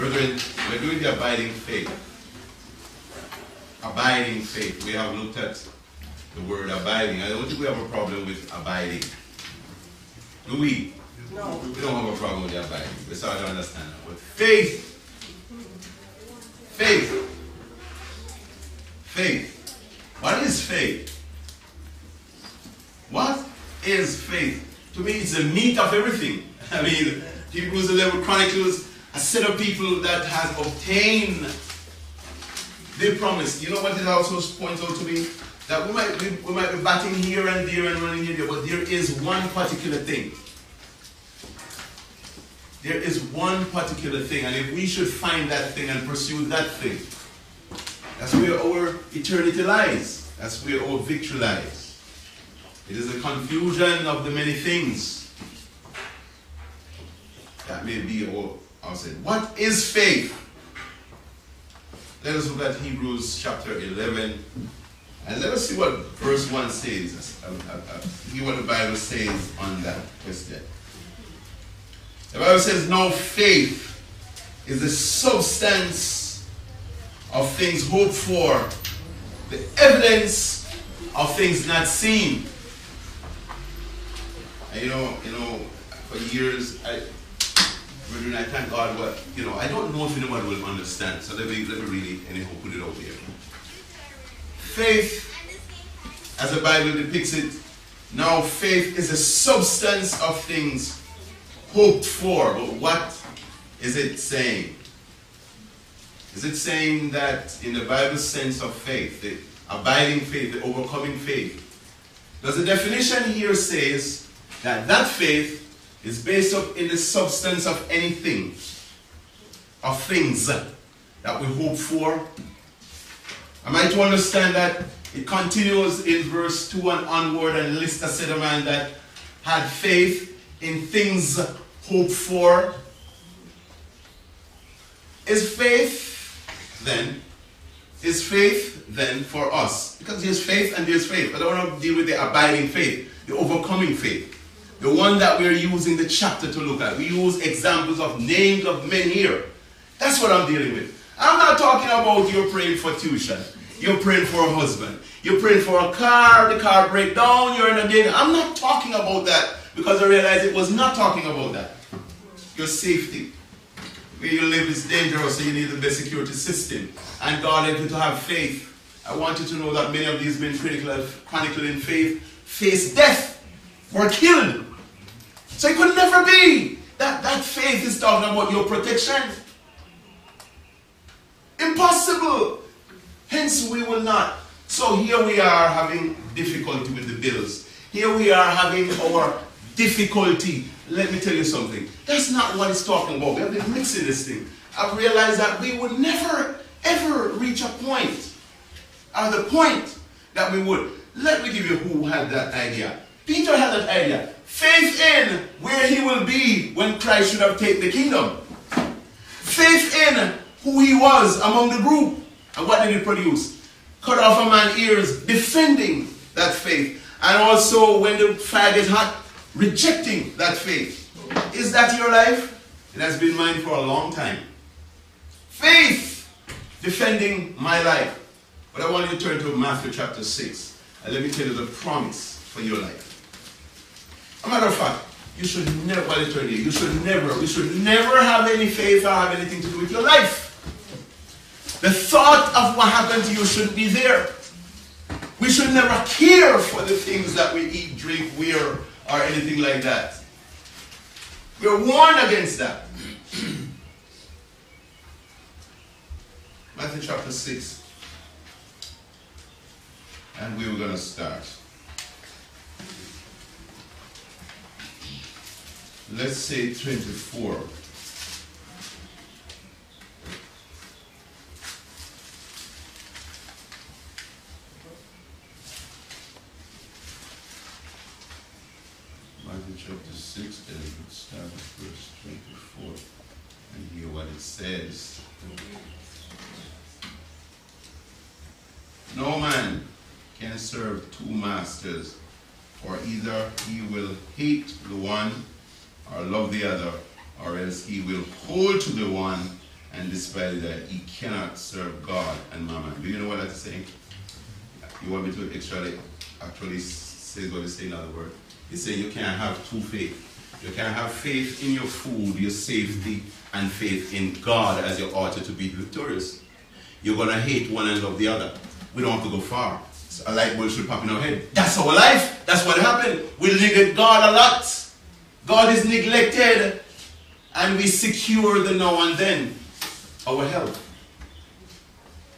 Brethren, we're doing the abiding faith. Abiding faith. We have looked at the word abiding. I don't think we have a problem with abiding. Do we? No. We don't have a problem with abiding. We start to understand that. But faith. Faith. Faith. What is faith? What is faith? To me, it's the meat of everything. I mean, Hebrews 11 chronicles a set of people that has obtained the promise. You know what it also points out to me? That we might, be, we might be batting here and there and running here, but there is one particular thing. There is one particular thing, and if we should find that thing and pursue that thing, that's where our eternity lies. That's where our victory lies. It is a confusion of the many things. That may be our, I'll say, what is faith? Let us look at Hebrews chapter 11 and let us see what verse 1 says. Uh, uh, uh, hear what the Bible says on that question. The Bible says, No faith is the substance of things hoped for, the evidence of things not seen. And you know, you know, for years, I, brethren, I thank God, but you know, I don't know if anyone will understand. So let me let me really anyhow put it out there. Faith, as the Bible depicts it, now faith is a substance of things hoped for. But what is it saying? Is it saying that in the Bible sense of faith, the abiding faith, the overcoming faith, does the definition here says that that faith is based up in the substance of anything, of things that we hope for? Am I to understand that it continues in verse 2 and onward and lists a set of man that had faith in things hoped for? Is faith then, is faith then for us? Because there's faith and there's faith, but I want to deal with the abiding faith, the overcoming faith. The one that we're using the chapter to look at. We use examples of names of men here. That's what I'm dealing with. I'm not talking about you're praying for tuition. You're praying for a husband. You're praying for a car, the car break down, you're in a danger. I'm not talking about that because I realized it was not talking about that. Your safety. Where you live is dangerous, so you need the best security system. And God led you to have faith. I want you to know that many of these men chronicled in faith faced death, were killed. So it could never be that that faith is talking about your protection. Impossible. Hence, we will not. So here we are having difficulty with the bills. Here we are having our difficulty. Let me tell you something. That's not what it's talking about. We have been mixing this thing. I've realized that we would never, ever reach a point, or the point that we would. Let me give you who had that idea. Peter had that idea. Faith in where he will be when Christ should have taken the kingdom. Faith in who he was among the group. And what did he produce? Cut off a man's ears, defending that faith. And also, when the fire gets hot, rejecting that faith. Is that your life? It has been mine for a long time. Faith, defending my life. But I want you to turn to Matthew chapter 6. And let me tell you the promise for your life. A matter of fact, you should never, you turn here, you should never, we should never have any faith or have anything to do with your life. The thought of what happened to you shouldn't be there. We should never care for the things that we eat, drink, wear, or anything like that. We're warned against that. Matthew chapter 6. And we were going to start. Let's say 24. Matthew chapter 6, and start at verse 24 and hear what it says. No man can serve two masters, for either he will hate the other, or else he will hold to the one and despite that, he cannot serve God and mammon. Do you know what that's saying? You want me to actually actually say what it's saying in other words? It's saying you can't have two faith. You can't have faith in your food, your safety, and faith in God as your altar to be victorious. You're gonna hate one and love the other. We don't have to go far. A light bulb should pop in our head. That's our life. That's what happened. We neglect God a lot. God is neglected. And we secure the now and then. Our health.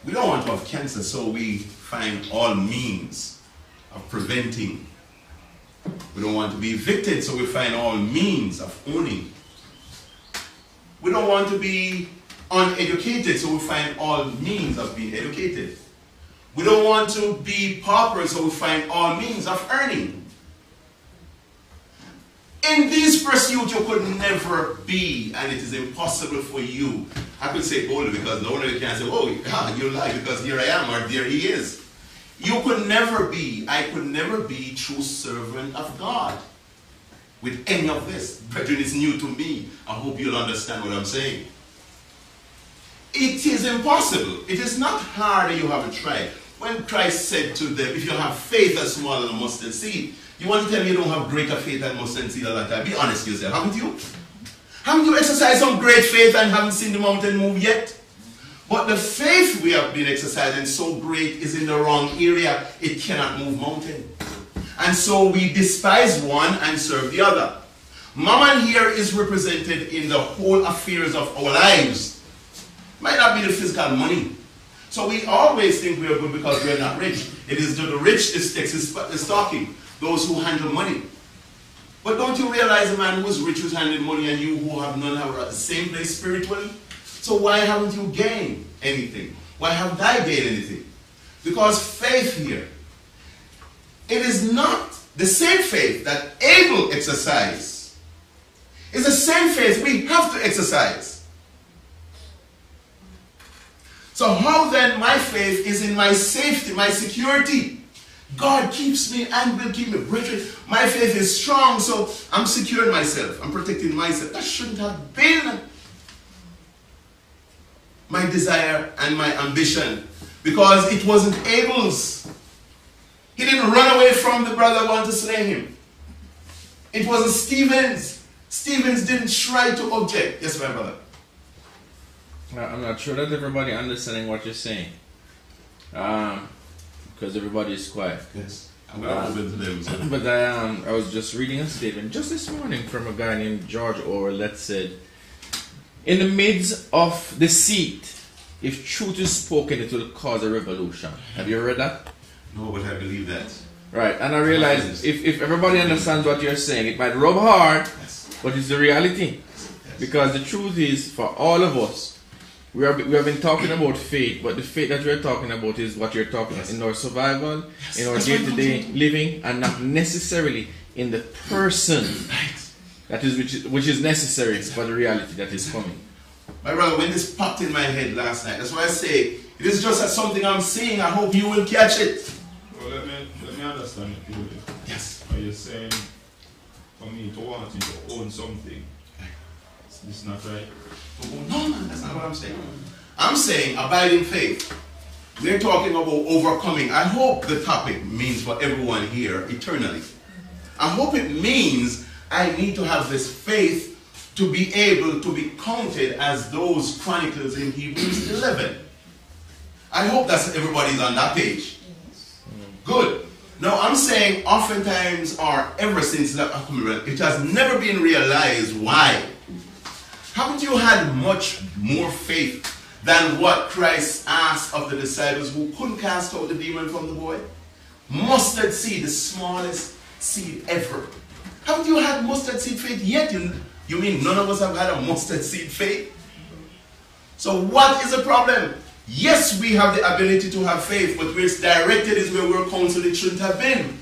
We don't want to have cancer, so we find all means of preventing. We don't want to be evicted, so we find all means of owning. We don't want to be uneducated, so we find all means of being educated. We don't want to be paupers, so we find all means of earning. In this pursuit, you could never be, and it is impossible for you. I could say boldly because no one can say, oh, God, you lie because here I am, or there he is. You could never be, I could never be true servant of God with any of this. Brethren, it's new to me. I hope you'll understand what I'm saying. It is impossible. It is not hard you haven't tried. When Christ said to them, if you have faith as small as a mustard seed, you want to tell me you don't have greater faith than a lot of time? Be honest with yourself, haven't you? Haven't you exercised some great faith and haven't seen the mountain move yet? But the faith we have been exercising so great is in the wrong area. It cannot move mountain. And so we despise one and serve the other. Mammon here is represented in the whole affairs of our lives. Might not be the physical money. So we always think we are good because we are not rich. It is the rich is talking, those who handle money. But don't you realize a man who is rich who's handling money and you who have none are at the same place spiritually? So why haven't you gained anything? Why haven't I gained anything? Because faith here, it is not the same faith that Abel exercised. It's the same faith we have to exercise. So how then my faith is in my safety, my security. God keeps me and will keep me. Brethren, my faith is strong, so I'm securing myself. I'm protecting myself. That shouldn't have been my desire and my ambition because it wasn't Abel's. He didn't run away from the brother want to slay him. It wasn't Stephen's. Stevens didn't try to object. Yes, my brother. I'm not sure that everybody understanding what you're saying. Um, because everybody is quiet. Yes. I'm going to open to them. So. But I, um, I was just reading a statement just this morning from a guy named George Orwell that said, in the midst of deceit, if truth is spoken, it will cause a revolution. Have you read that? No, but I believe that. Right, and I realize if, if everybody understands what you're saying, it might rub hard, yes. but it's the reality. Yes. Because the truth is, for all of us, we, are, we have been talking about faith, but the faith that we're talking about is what you're talking yes. about in our survival, in our day to day living, and not necessarily in the person. Right. That is which, is which is necessary for the reality that is coming. My brother, when this popped in my head last night, that's why I say it is just as something I'm seeing. I hope you will catch it. Well, let me let me understand it clearly. Yes. Are you saying for me to want you to own something? It's not right. No, man, that's not what I'm saying. I'm saying abiding faith. We're talking about overcoming. I hope the topic means for everyone here eternally. I hope it means I need to have this faith to be able to be counted as those chronicles in Hebrews 11. I hope that everybody's on that page. Good. Now I'm saying oftentimes or ever since that it has never been realized why. Haven't you had much more faith than what Christ asked of the disciples who couldn't cast out the demon from the boy? Mustard seed, the smallest seed ever. Haven't you had mustard seed faith yet? You, you mean none of us have had a mustard seed faith? So what is the problem? Yes, we have the ability to have faith, but where it's directed is where we're counseled it shouldn't have been.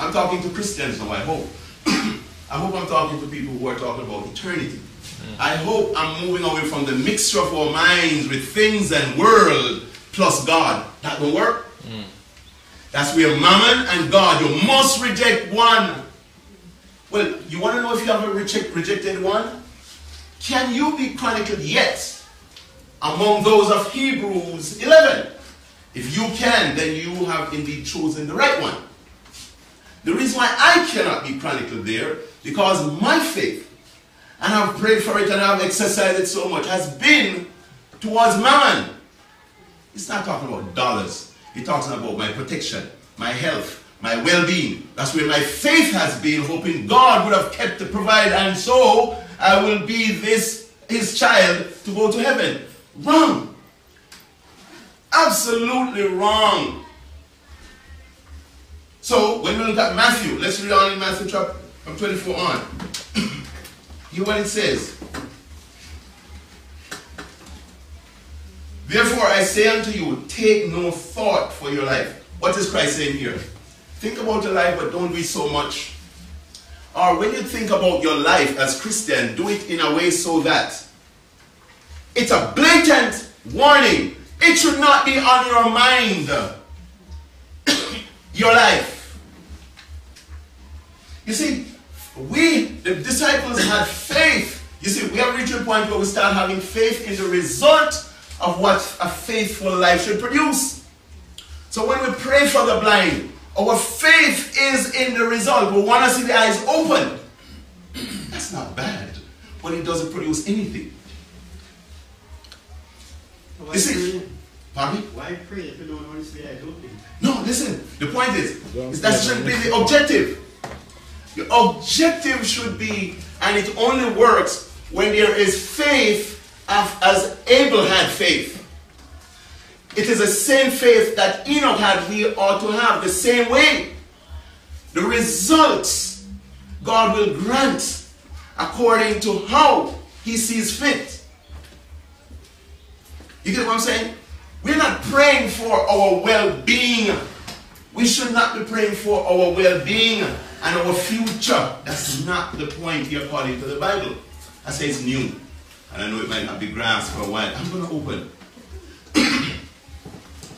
I'm talking to Christians now, I hope. I hope I'm talking to people who are talking about eternity. Mm. I hope I'm moving away from the mixture of our minds with things and world plus God. That will work. Mm. That's where mammon and God, you must reject one. Well, you want to know if you have a reject, rejected one? Can you be chronicled yet among those of Hebrews 11. If you can, then you have indeed chosen the right one. The reason why I cannot be chronicled there, because my faith, and I've prayed for it and I've exercised it so much, has been towards man. It's not talking about dollars. It's talking about my protection, my health, my well-being. That's where my faith has been, hoping God would have kept to provide, and so I will be this his child to go to heaven. Wrong. Absolutely wrong. So when we look at Matthew, let's read on in Matthew chapter from 24 on. Hear what it says. Therefore I say unto you, take no thought for your life. What is Christ saying here? Think about your life, but don't read so much. Or when you think about your life as Christian, do it in a way so that it's a blatant warning. It should not be on your mind. your life. You see, we, the disciples, had faith. You see, we have reached a point where we start having faith in the result of what a faithful life should produce. So when we pray for the blind, our faith is in the result. We want to see the eyes open. That's not bad, but it doesn't produce anything. Why You see, pray? pardon me? Why pray if you don't want to see the eyes open? No, listen. The point is, is that should be the objective. The objective should be, and it only works when there is faith as, Abel had faith. It is the same faith that Enoch had, we ought to have the same way. The results God will grant according to how He sees fit. You get what I'm saying? We're not praying for our well being. We should not be praying for our well being and our future. That's not the point here according to the Bible. I say it's new. And I know it might not be grasped for a while. I'm going to open.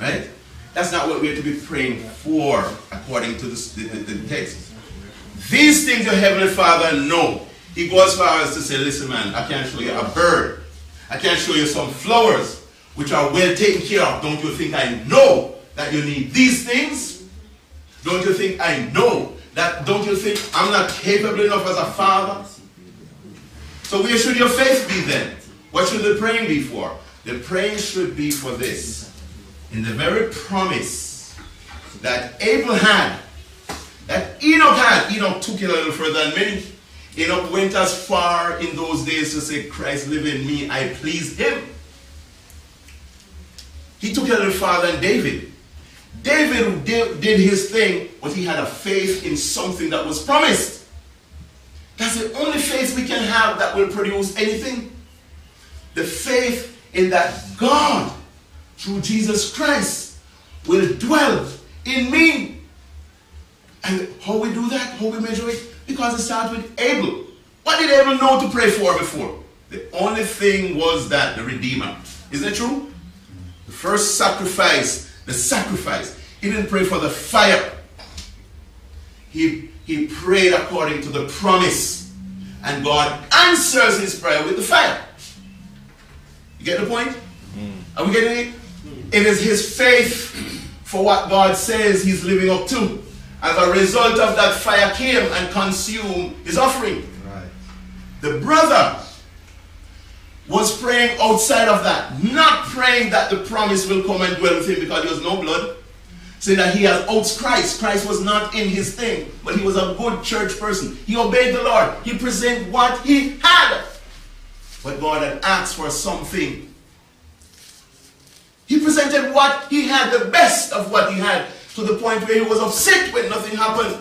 right? That's not what we're to be praying for according to the, the, the text. These things your Heavenly Father know. He goes as far as to say, listen, man, I can't show you a bird. I can't show you some flowers which are well taken care of. Don't you think I know that you need these things? Don't you think I know that? Don't you think I'm not capable enough as a father? So where should your faith be then? What should the praying be for? The praying should be for this. In the very promise that Abel had, that Enoch had, Enoch took it a little further than many. Enoch went as far in those days to say, Christ live in me, I please him. He took it a little farther than David. David did, his thing, but he had a faith in something that was promised. That's the only faith we can have that will produce anything. The faith in that God, through Jesus Christ, will dwell in me. And how we do that, how we measure it? Because it starts with Abel. What did Abel know to pray for before? The only thing was that the Redeemer. Isn't it true? The first sacrifice, the sacrifice. He didn't pray for the fire. He, he prayed according to the promise. And God answers his prayer with the fire. You get the point? Hmm. Are we getting it? It is his faith for what God says he's living up to. As a result of that, fire came and consumed his offering. Right. The brother was praying outside of that, not praying that the promise will come and dwell with him because there was no blood. Saying that he has out Christ. Christ was not in his thing, but he was a good church person. He obeyed the Lord. He presented what he had. But God had asked for something. He presented what he had, the best of what he had, to the point where he was upset when nothing happened.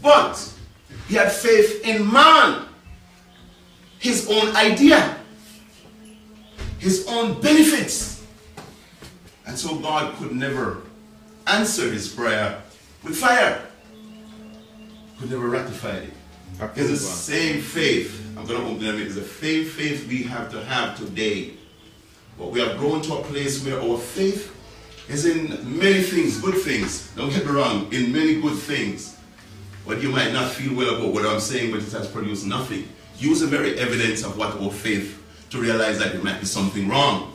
But he had faith in man, his own idea, his own benefits. And so God could never answer his prayer with fire. Could never ratify it. It's the same faith. I'm going to open them. It's the same faith we have to have today. But we have grown to a place where our faith is in many things, good things. Don't get me wrong, in many good things. But you might not feel well about what I'm saying, but it has produced nothing. Use the very evidence of what our faith to realize that there might be something wrong.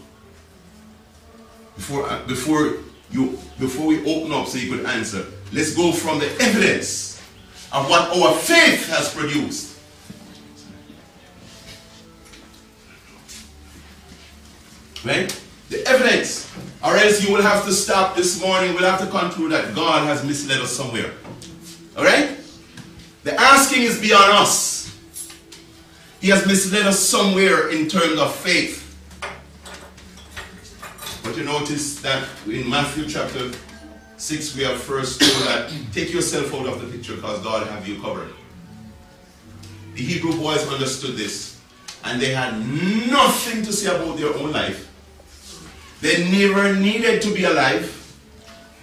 before uh, before you before we open up so you could answer, let's go from the evidence of what our faith has produced. Right? The evidence. Or else you will have to stop this morning. We'll have to conclude that God has misled us somewhere. Alright? The asking is beyond us. He has misled us somewhere in terms of faith. But you notice that in Matthew chapter 6, we are first told that take yourself out of the picture because God have you covered. The Hebrew boys understood this. And they had nothing to say about their own life. They never needed to be alive.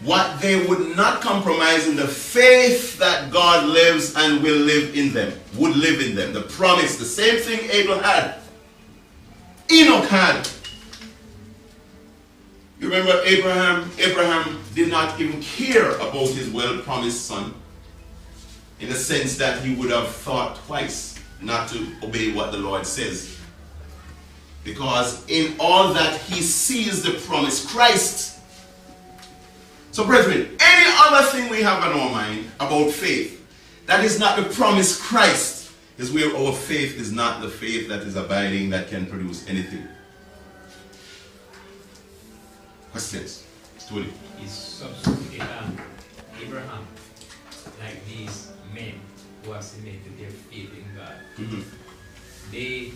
What they would not compromise in the faith that God lives and will live in them, would live in them. The promise, the same thing Abel had, Enoch had. You remember Abraham? Abraham did not even care about his well promised son in the sense that he would have thought twice not to obey what the Lord says. Because in all that he sees the promise Christ. So, brethren, any other thing we have in our mind about faith that is not the promise Christ is where our faith is not the faith that is abiding that can produce anything. Questions? Tony. is substituted um, Abraham, like these men who have cemented their faith in God. Mhm. They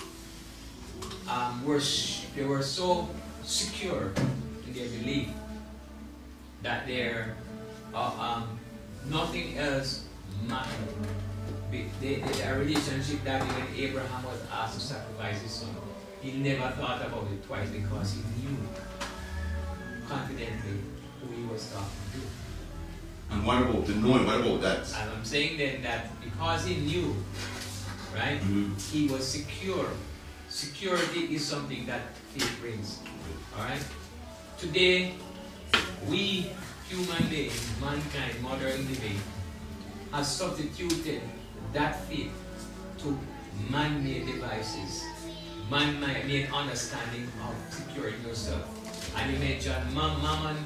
um, were sh- they were so secure in their belief that there uh, um, nothing else mattered. They, they, their relationship that when Abraham was asked to sacrifice his son, he never thought about it twice because he knew confidently who he was talking to. And what about the knowing? What about that? And I'm saying then that because he knew, right, Mhm. he was secure. Security is something that faith brings. Alright? Today, we human beings, mankind, modern living, have substituted that faith to man-made devices, man-made understanding of securing yourself. And you mentioned mam- mammon,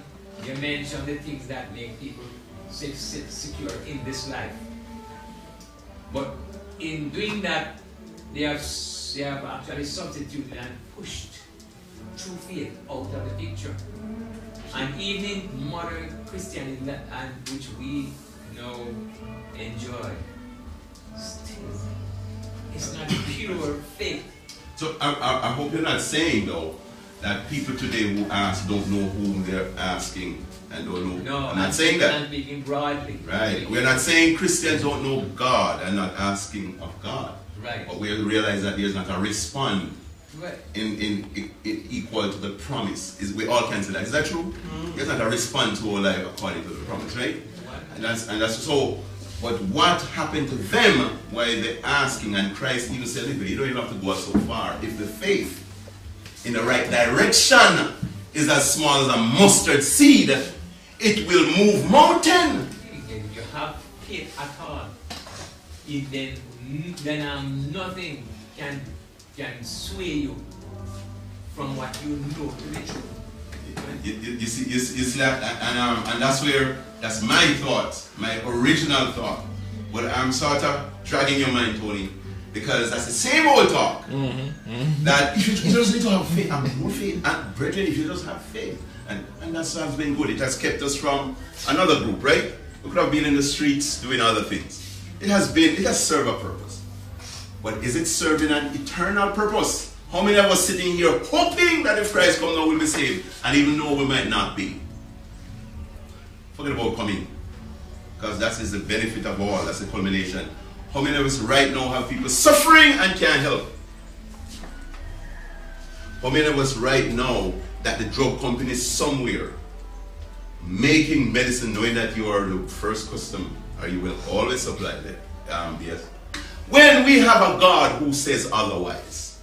you mentioned the things that make people se- se- secure in this life. But in doing that, they have, they have actually substituted and pushed true faith out of the picture. And even in modern Christianity, that- and which we know enjoy, still, it's not pure faith. So I, I, I hope you're not saying though that people today who ask don't know whom they're asking and don't know. No, I'm not saying that. I'm speaking broadly. Right. We're not saying Christians don't know God and not asking of God. Right. But we realize that there's not a respond Right. in, in, in, in equal to the promise. Is we all can say that. Is that true? There's not a response to our life according to the promise, right? And that's and that's so. But what happened to them while they're asking, and Christ even said, "Look, you don't even have to go so far. If the faith in the right direction is as small as a mustard seed, it will move mountain." If you have faith at all, it then then um, nothing can can sway you from what you know to be true. You, you, you see, you, see- you see that, and um, and that's where that's my thought, my original thought. But I'm sort of dragging your mind, Tony, because that's the same old talk. That if you, you just need to have faith, and more faith, and brethren, if you just have faith, and and that's has been good. It has kept us from another group, right? We could have been in the streets doing other things. It has been, it has served a purpose. But is it serving an eternal purpose? How many of us sitting here hoping that if Christ comes now we'll be saved, and even though we might not be? Forget about coming. Because that is the benefit of all, that's the culmination. How many of us right now have people suffering and can't help? How many of us right now that the drug company is somewhere making medicine knowing that you are the first customer or you will always supply the um, yes. When we have a God who says otherwise,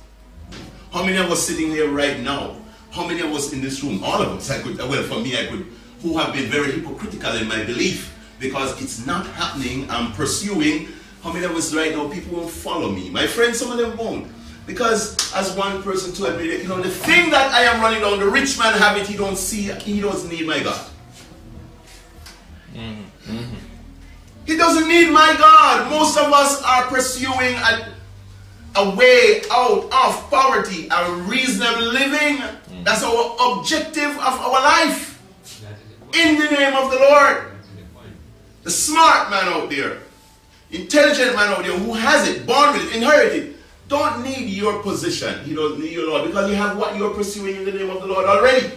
how many of us sitting here right now? How many of us in this room? All of us. I could. Well, for me, I could. Who have been very hypocritical in my belief because it's not happening. I'm pursuing. How many of us right now? People won't follow me. My friends, some of them won't Because as one person told me, you know, the thing that I am running down, the rich man have it, he don't see, he doesn't need my God. Mm-hmm. Mm-hmm. He doesn't need my God. Most of us are pursuing a, a way out of poverty, a reasonable living. Hmm. That's our objective of our life. That is the point. In the name of the Lord. The. The smart man out there, intelligent man out there who has it, born with it, inherited, don't need your position. He doesn't need your Lord because you have what you're pursuing in the name of the Lord already.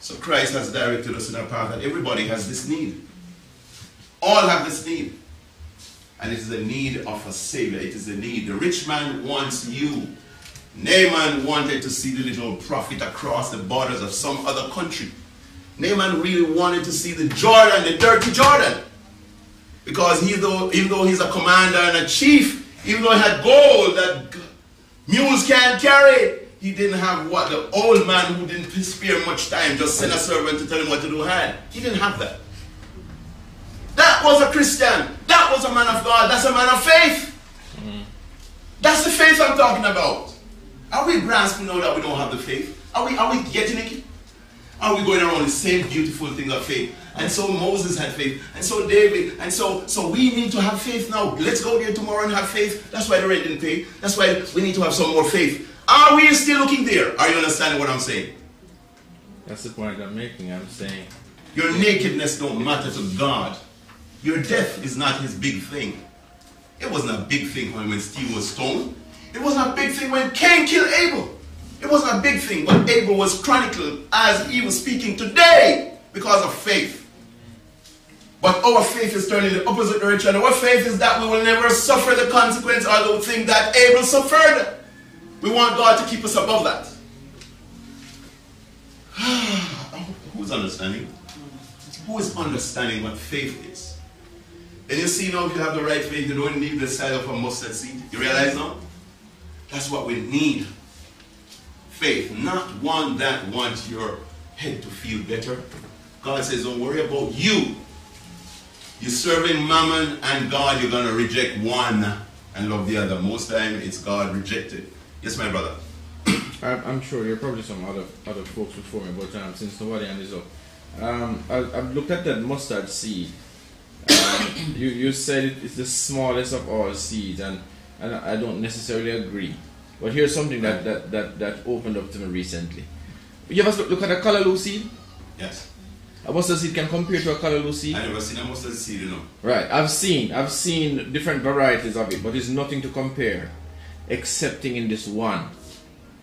So Christ has directed us in a path that everybody has this need. All have this need. And it is the need of a Savior. It is the need. The rich man wants you. Naaman wanted to see the little prophet across the borders of some other country. Naaman really wanted to see the Jordan, the dirty Jordan. Because he, though, even though he's a commander and a chief, even though he had gold that mules can't carry, he didn't have what the old man who didn't spare much time, just send a servant to tell him what to do had. He didn't have that. That was a Christian. That was a man of God. That's a man of faith. Mm-hmm. That's the faith I'm talking about. Are we grasping now that we don't have the faith? Are we, are we getting it? Are we going around the same beautiful thing of faith? And so Moses had faith, and so David, and so so we need to have faith now. Let's go there tomorrow and have faith. That's why the rent didn't pay. That's why we need to have some more faith. Are we still looking there? Are you understanding what I'm saying? That's the point I'm making. I'm saying Your nakedness don't matter to God. Your death is not his big thing. It wasn't a big thing when, when Steve was stoned. It wasn't a big thing when Cain killed Abel. It wasn't a big thing when Abel was chronicled as he was speaking today because of faith. But our faith is turning the opposite direction. Our faith is that we will never suffer the consequence or the thing that Abel suffered. We want God to keep us above that. Who's understanding? Who is understanding what faith is? Then you see now if you have the right faith, you don't need the size of a mustard seed. You realize now? That's what we need. Faith, not one that wants your head to feel better. God says, don't worry about you. You're serving mammon and God, you're going to reject one and love the other. Most time it's God rejected. Yes, my brother. I'm, sure there are probably some other other folks before me, but um, since nobody hand is up, um, I, I've looked at that mustard seed. You you said it is the smallest of all seeds, and and I don't necessarily agree. But here's something that that that, that opened up to me recently. You ever look, look at a callaloo seed? Yes. A mustard seed can compare to a callaloo seed. I never seen a mustard seed, you know. Right, I've seen I've seen different varieties of it, but it's nothing to compare, excepting in this one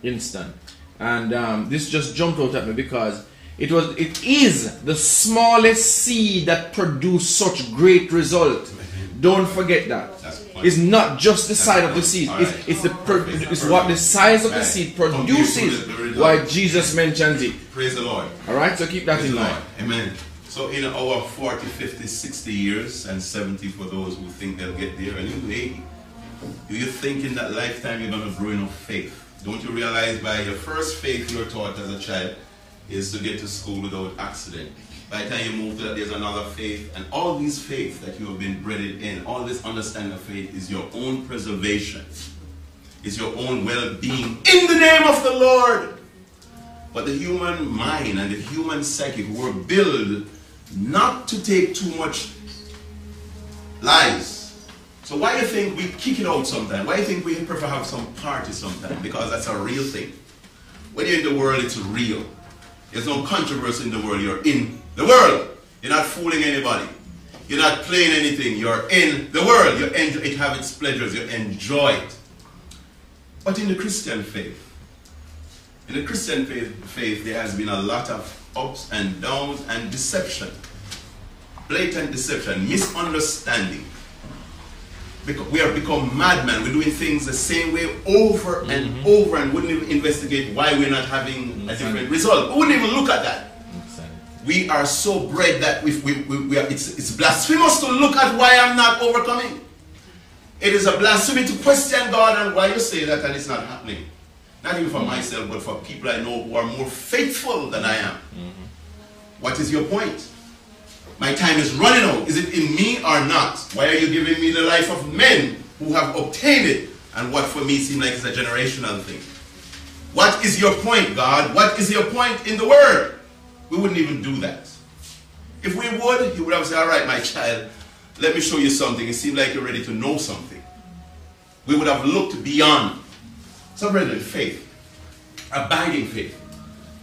instant. And um, this just jumped out at me because it was it is the smallest seed that produced such great result. Don't forget that. That's the point. It's not just the size of the seed. It's, it's the it's what the size of the seed produces. Why Jesus mentions it. Praise the Lord. All right, so keep that Praise in mind. Amen. So in our 40, 50, 60 years and 70 for those who think they'll get there and even 80, do you think in that lifetime you're going to grow enough faith? Don't you realize by your first faith you're taught as a child is to get to school without accident. By the time you move to that, there's another faith. And all these faith that you have been bred in, all this understanding of faith is your own preservation. It's your own well-being in the name of the Lord. But the human mind and the human psyche were built not to take too much lies. So why do you think we kick it out sometimes? Why do you think we prefer have some party sometimes? Because that's a real thing. When you're in the world, it's real. There's no controversy in the world. You're in the world. You're not fooling anybody. You're not playing anything. You're in the world. You enjoy it have its pleasures. You enjoy it. But in the Christian faith, in the Christian faith, faith, there has been a lot of ups and downs and deception. Blatant deception, misunderstanding. Because we have become madmen. We're doing things the same way over mm-hmm. and over and wouldn't even investigate why we're not having a mm-hmm. different result. We wouldn't even look at that. We are so bred that we, we, we, we are, it's, it's blasphemous to look at why I'm not overcoming. It is a blasphemy to question God and why you say that and it's not happening. Not even for mm-hmm. myself, but for people I know who are more faithful than I am. What is your point? My time is running out. Is it in me or not? Why are you giving me the life of men who have obtained it? and what for me seems like is a generational thing. What is your point, God? What is your point in the word? We wouldn't even do that. If we would, he would have said, All right, my child, let me show you something. It seems like you're ready to know something. We would have looked beyond. So, brethren, faith, abiding faith.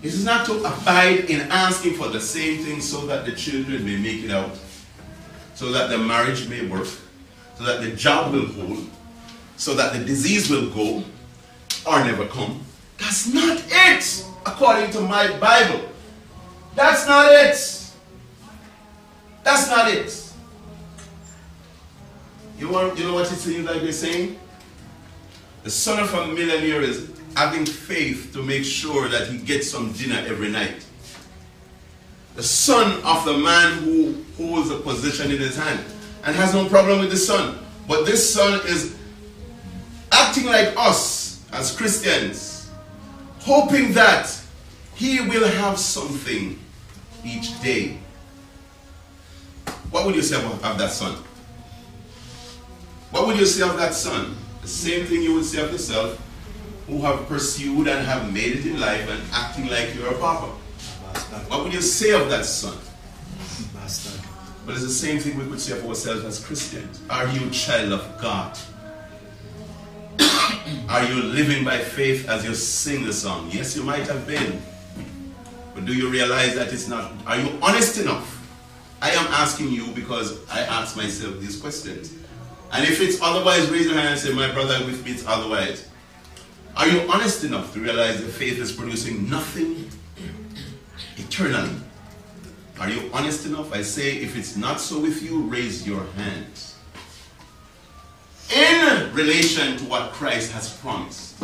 This is not to abide in asking for the same thing so that the children may make it out, so that the marriage may work, so that the job will hold, so that the disease will go or never come. That's not it, according to my Bible. That's not it. That's not it. You, want, you know what it seems like they're saying? The son of a millionaire is having faith to make sure that he gets some dinner every night. The son of the man who holds a position in his hand and has no problem with the son. But this son is acting like us as Christians, hoping that he will have something each day. What would you say of that son? What would you say of that son? The same thing you would say of yourself who have pursued and have made it in life and acting like you're a papa. Bastard. What would you say of that son? Bastard. But it's the same thing we could say of ourselves as Christians. Are you a child of God? Are you living by faith as you sing the song? Yes, you might have been. But do you realize that it's not? Are you honest enough? I am asking you because I ask myself these questions. And if it's otherwise, raise your hand and say, My brother, with me it's otherwise. Are you honest enough to realize that faith is producing nothing eternally? Are you honest enough? I say, if it's not so with you, raise your hands. In relation to what Christ has promised.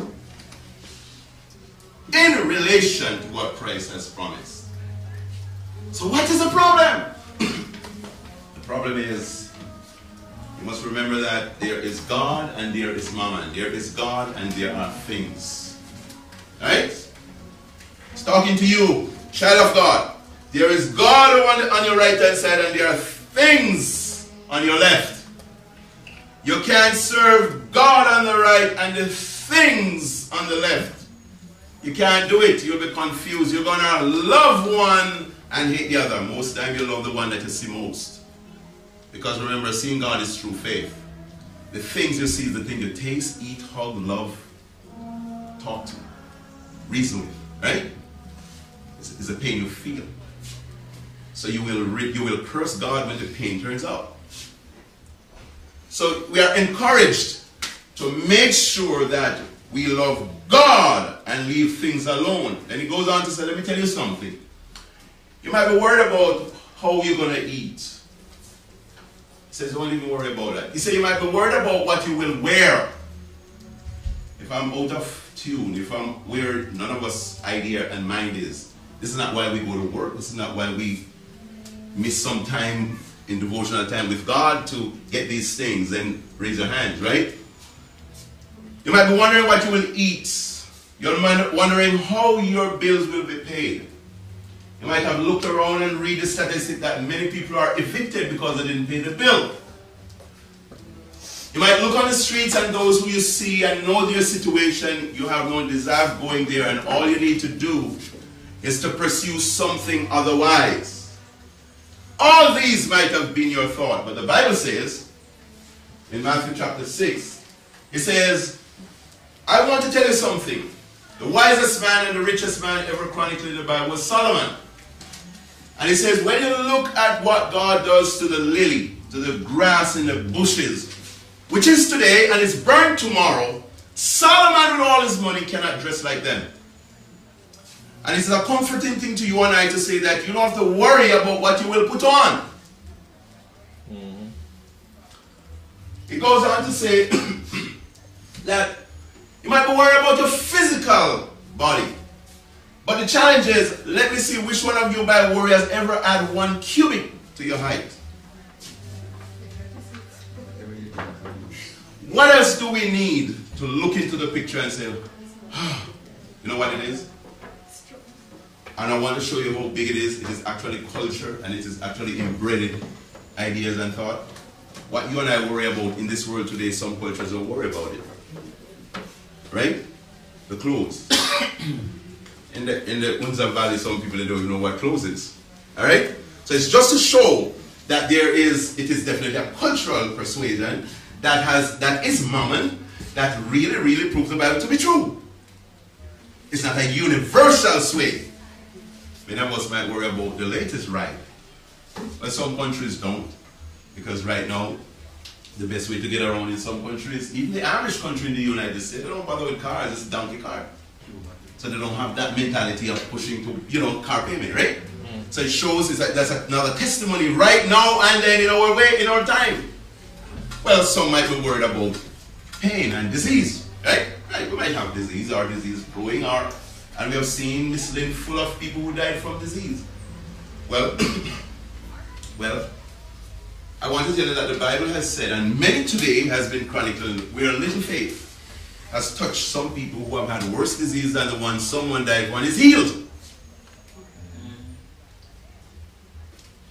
In relation to what Christ has promised. So, what is the problem? the problem is you must remember that there is God and there is Mammon. There is God and there are things. Right? It's talking to you, child of God. There is God on, on your right hand side and there are things on your left. You can't serve God on the right and the things on the left. You can't do it. You'll be confused. You're going to love one and hate the other. Most time you love the one that you see most. Because remember, seeing God is true faith. The things you see the thing you taste, eat, hug, love, talk to, reason with, right? It's, it's pain you feel. So you will re- you will curse God when the pain turns out. So we are encouraged to make sure that we love God and leave things alone. And he goes on to say, let me tell you something. You might be worried about how you're going to eat. Says, don't even worry about that. He said, you might be worried about what you will wear. If I'm out of tune, if I'm where none of us idea and mind is, this is not why we go to work. This is not why we miss some time in devotional time with God to get these things. Then raise your hands, right? You might be wondering what you will eat. You're wondering how your bills will be paid. You might have looked around and read the statistic that many people are evicted because they didn't pay the bill. You might look on the streets and those who you see and know their situation, you have no desire going there, and all you need to do is to pursue something otherwise. All these might have been your thought, but the Bible says in Matthew chapter 6, it says, I want to tell you something. The wisest man and the richest man ever chronicled in the Bible was Solomon. And he says, when you look at what God does to the lily, to the grass and the bushes, which is today and is burned tomorrow, Solomon with all his money cannot dress like them. And it's a comforting thing to you and I to say that you don't have to worry about what you will put on. Mm-hmm. It goes on to say that you might be worried about your physical body. But the challenge is, let me see which one of you bad warriors ever add one cubit to your height. What else do we need to look into the picture and say, "Ah, you know what it is? And I want to show you how big it is. It is actually culture and it is actually embedded ideas and thought. What you and I worry about in this world today, some cultures don't worry about it. right? The clothes. In the in the Unza Valley, some people they don't even know what clothes is. Alright? So it's just to show that there is it is definitely a cultural persuasion that has that is mammon that really, really proves the Bible to be true. It's not a universal sway. Many of us might worry about the latest ride. But some countries don't. Because right now, the best way to get around in some countries, even the Amish country in the United States, they don't bother with cars, it's a donkey car. So they don't have that mentality of pushing to, you know, car payment, right? Mm. So it shows is that that's another testimony right now and then in our way, in our time. Well, some might be worried about pain and disease, right? right? We might have disease or disease growing, or and we have seen Miss full of people who died from disease. Well, well, I want to tell you that the Bible has said, and many today has been chronicled, where little faith has touched some people who have had worse disease than the one someone died, one is healed.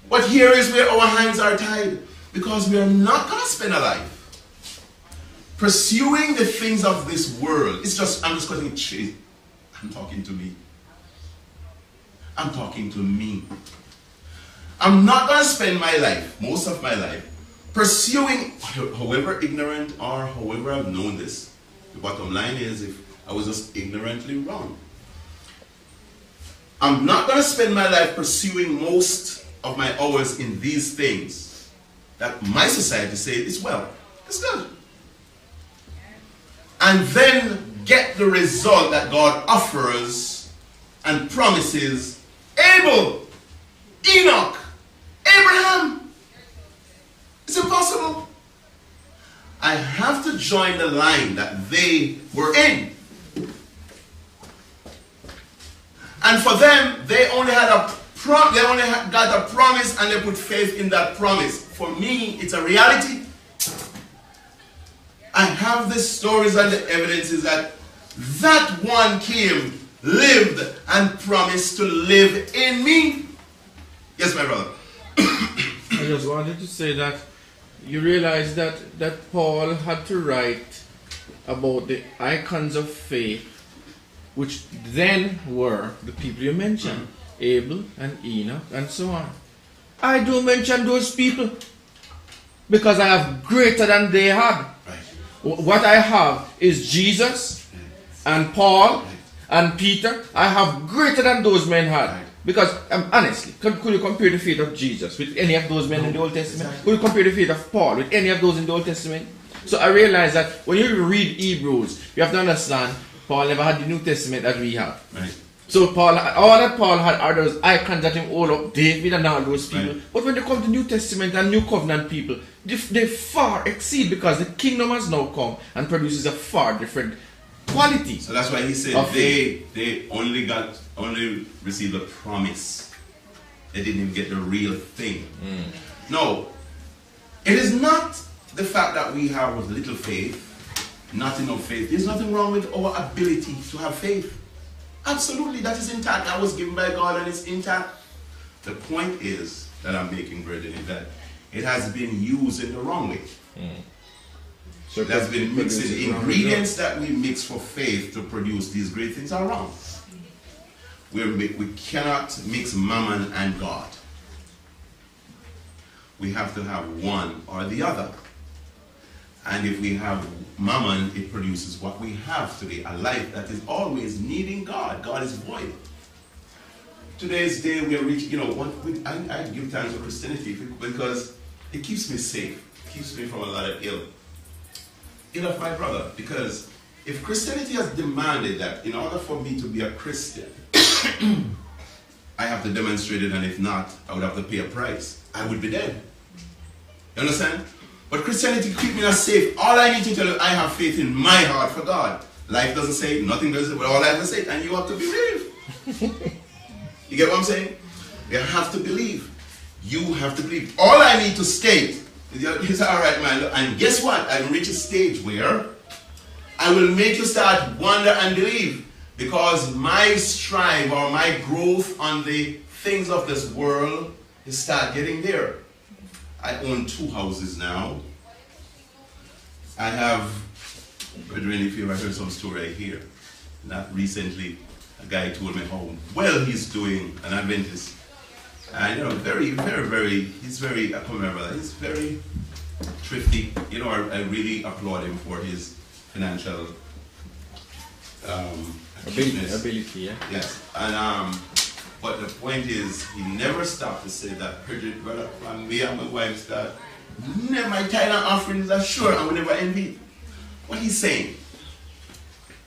But here is where our hands are tied because we are not going to spend a life pursuing the things of this world. It's just, I'm just cutting it I'm talking to me. I'm talking to me. I'm not going to spend my life, most of my life, pursuing, however ignorant or however I've known this. The bottom line is if I was just ignorantly wrong. I'm not going to spend my life pursuing most of my hours in these things that my society says is well. It's good. And then get the result that God offers and promises Abel, Enoch, Abraham. It's impossible. I have to join the line that they were in. And for them, they only had a pro- they only got a promise and they put faith in that promise. For me, it's a reality. I have the stories and the evidences that that one came, lived, and promised to live in me. Yes, my brother. I just wanted to say that you realize that, that Paul had to write about the icons of faith, which then were the people you mentioned Abel and Enoch and so on. I do mention those people because I have greater than they had. Right. What I have is Jesus and Paul and Peter. I have greater than those men had. Because um, honestly, could, could, you compare the faith of Jesus with any of those men no, in the Old Testament? Exactly. Could you compare the faith of Paul with any of those in the Old Testament? So I realize that when you read Hebrews, you have to understand Paul never had the New Testament that we have. Right. So Paul, all that Paul had are those icons that him all up David and all those people. Right. But when they come to New Testament and New Covenant people, they, they far exceed because the kingdom has now come and produces a far different quality. So that's why he said they they only got only received a promise. They didn't even get the real thing. Mm. No, it is not the fact that we have little faith, not enough faith. There's nothing wrong with our ability to have faith. Absolutely, that is intact. That was given by God and it's intact. The point is that I'm making, brethren, is that it has been used in the wrong way. Mm. So it has been mixing. Ingredients that we mix for faith to produce these great things are wrong. We're, we cannot mix mammon and God. We have to have one or the other. And if we have mammon, it produces what we have today a life that is always needing God. God is void. Today's day, we are reaching, you know, what we, I, I give thanks for Christianity because it keeps me safe, it keeps me from a lot of ill. Ill of my brother, because if Christianity has demanded that in order for me to be a Christian, I have to demonstrate it, and if not, I would have to pay a price. I would be dead. You understand? But Christianity keeps me not safe. All I need to tell you, I have faith in my heart for God. Life doesn't say it, nothing does it, but all I have to say, and you have to believe. you get what I'm saying? You have to believe. You have to believe. All I need to state is, all right, man. And guess what? I've reached a stage where I will make you start wonder and believe because my strive or my growth on the things of this world is start getting there. I own two houses now. I have Brethren, if you ever heard some story here, not recently, a guy told me how well he's doing, an Adventist. And you know, very, very, very, he's very, I can remember that, he's very thrifty. You know, I, I really applaud him for his financial um, Ability, ability, yeah. Yes, and um, but the point is, he never stopped to say that, Bridget, brother, and me and my wife, that never my tithe and offerings are sure, and we never envy. What he's saying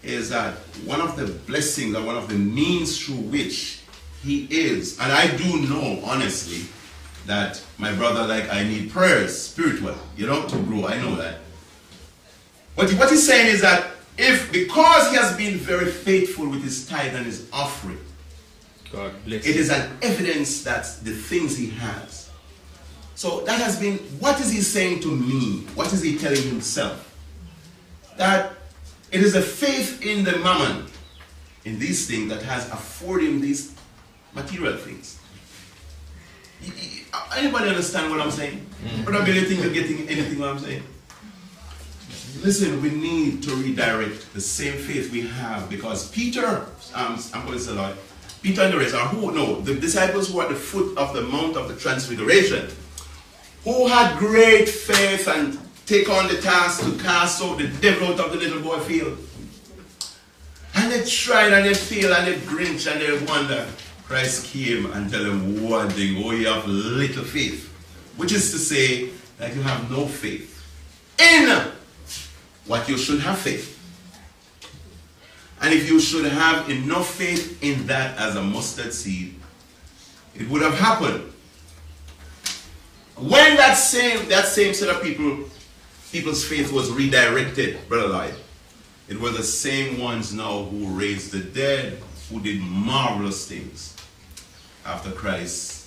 is that one of the blessings or one of the means through which he is, and I do know honestly that my brother, like I need prayers, spiritual, you know, to grow. I know that. But what he's saying is that if because he has been very faithful with his tithe and his offering, God bless it is an evidence that the things he has. So that has been what is he saying to me? What is he telling himself? That it is a faith in the mammon, in these things that has afforded him these material things. Anybody understand what I'm saying? Mm. Brother Billy, think you're getting anything what I'm saying? Listen, we need to redirect the same faith we have because Peter, um, I'm going to say Lord, Peter and the rest are who? No, the disciples who were at the foot of the Mount of the Transfiguration, who had great faith and take on the task to cast out the devil out of the little boy field. And they tried and they failed and they grinch and they wonder. Christ came and tell them one thing, oh, you have little faith. Which is to say that you have no faith in what you should have faith. And if you should have enough faith in that as a mustard seed, it would have happened. When that same that same set of people, people's faith was redirected, Brother Lloyd, it were the same ones now who raised the dead, who did marvelous things after Christ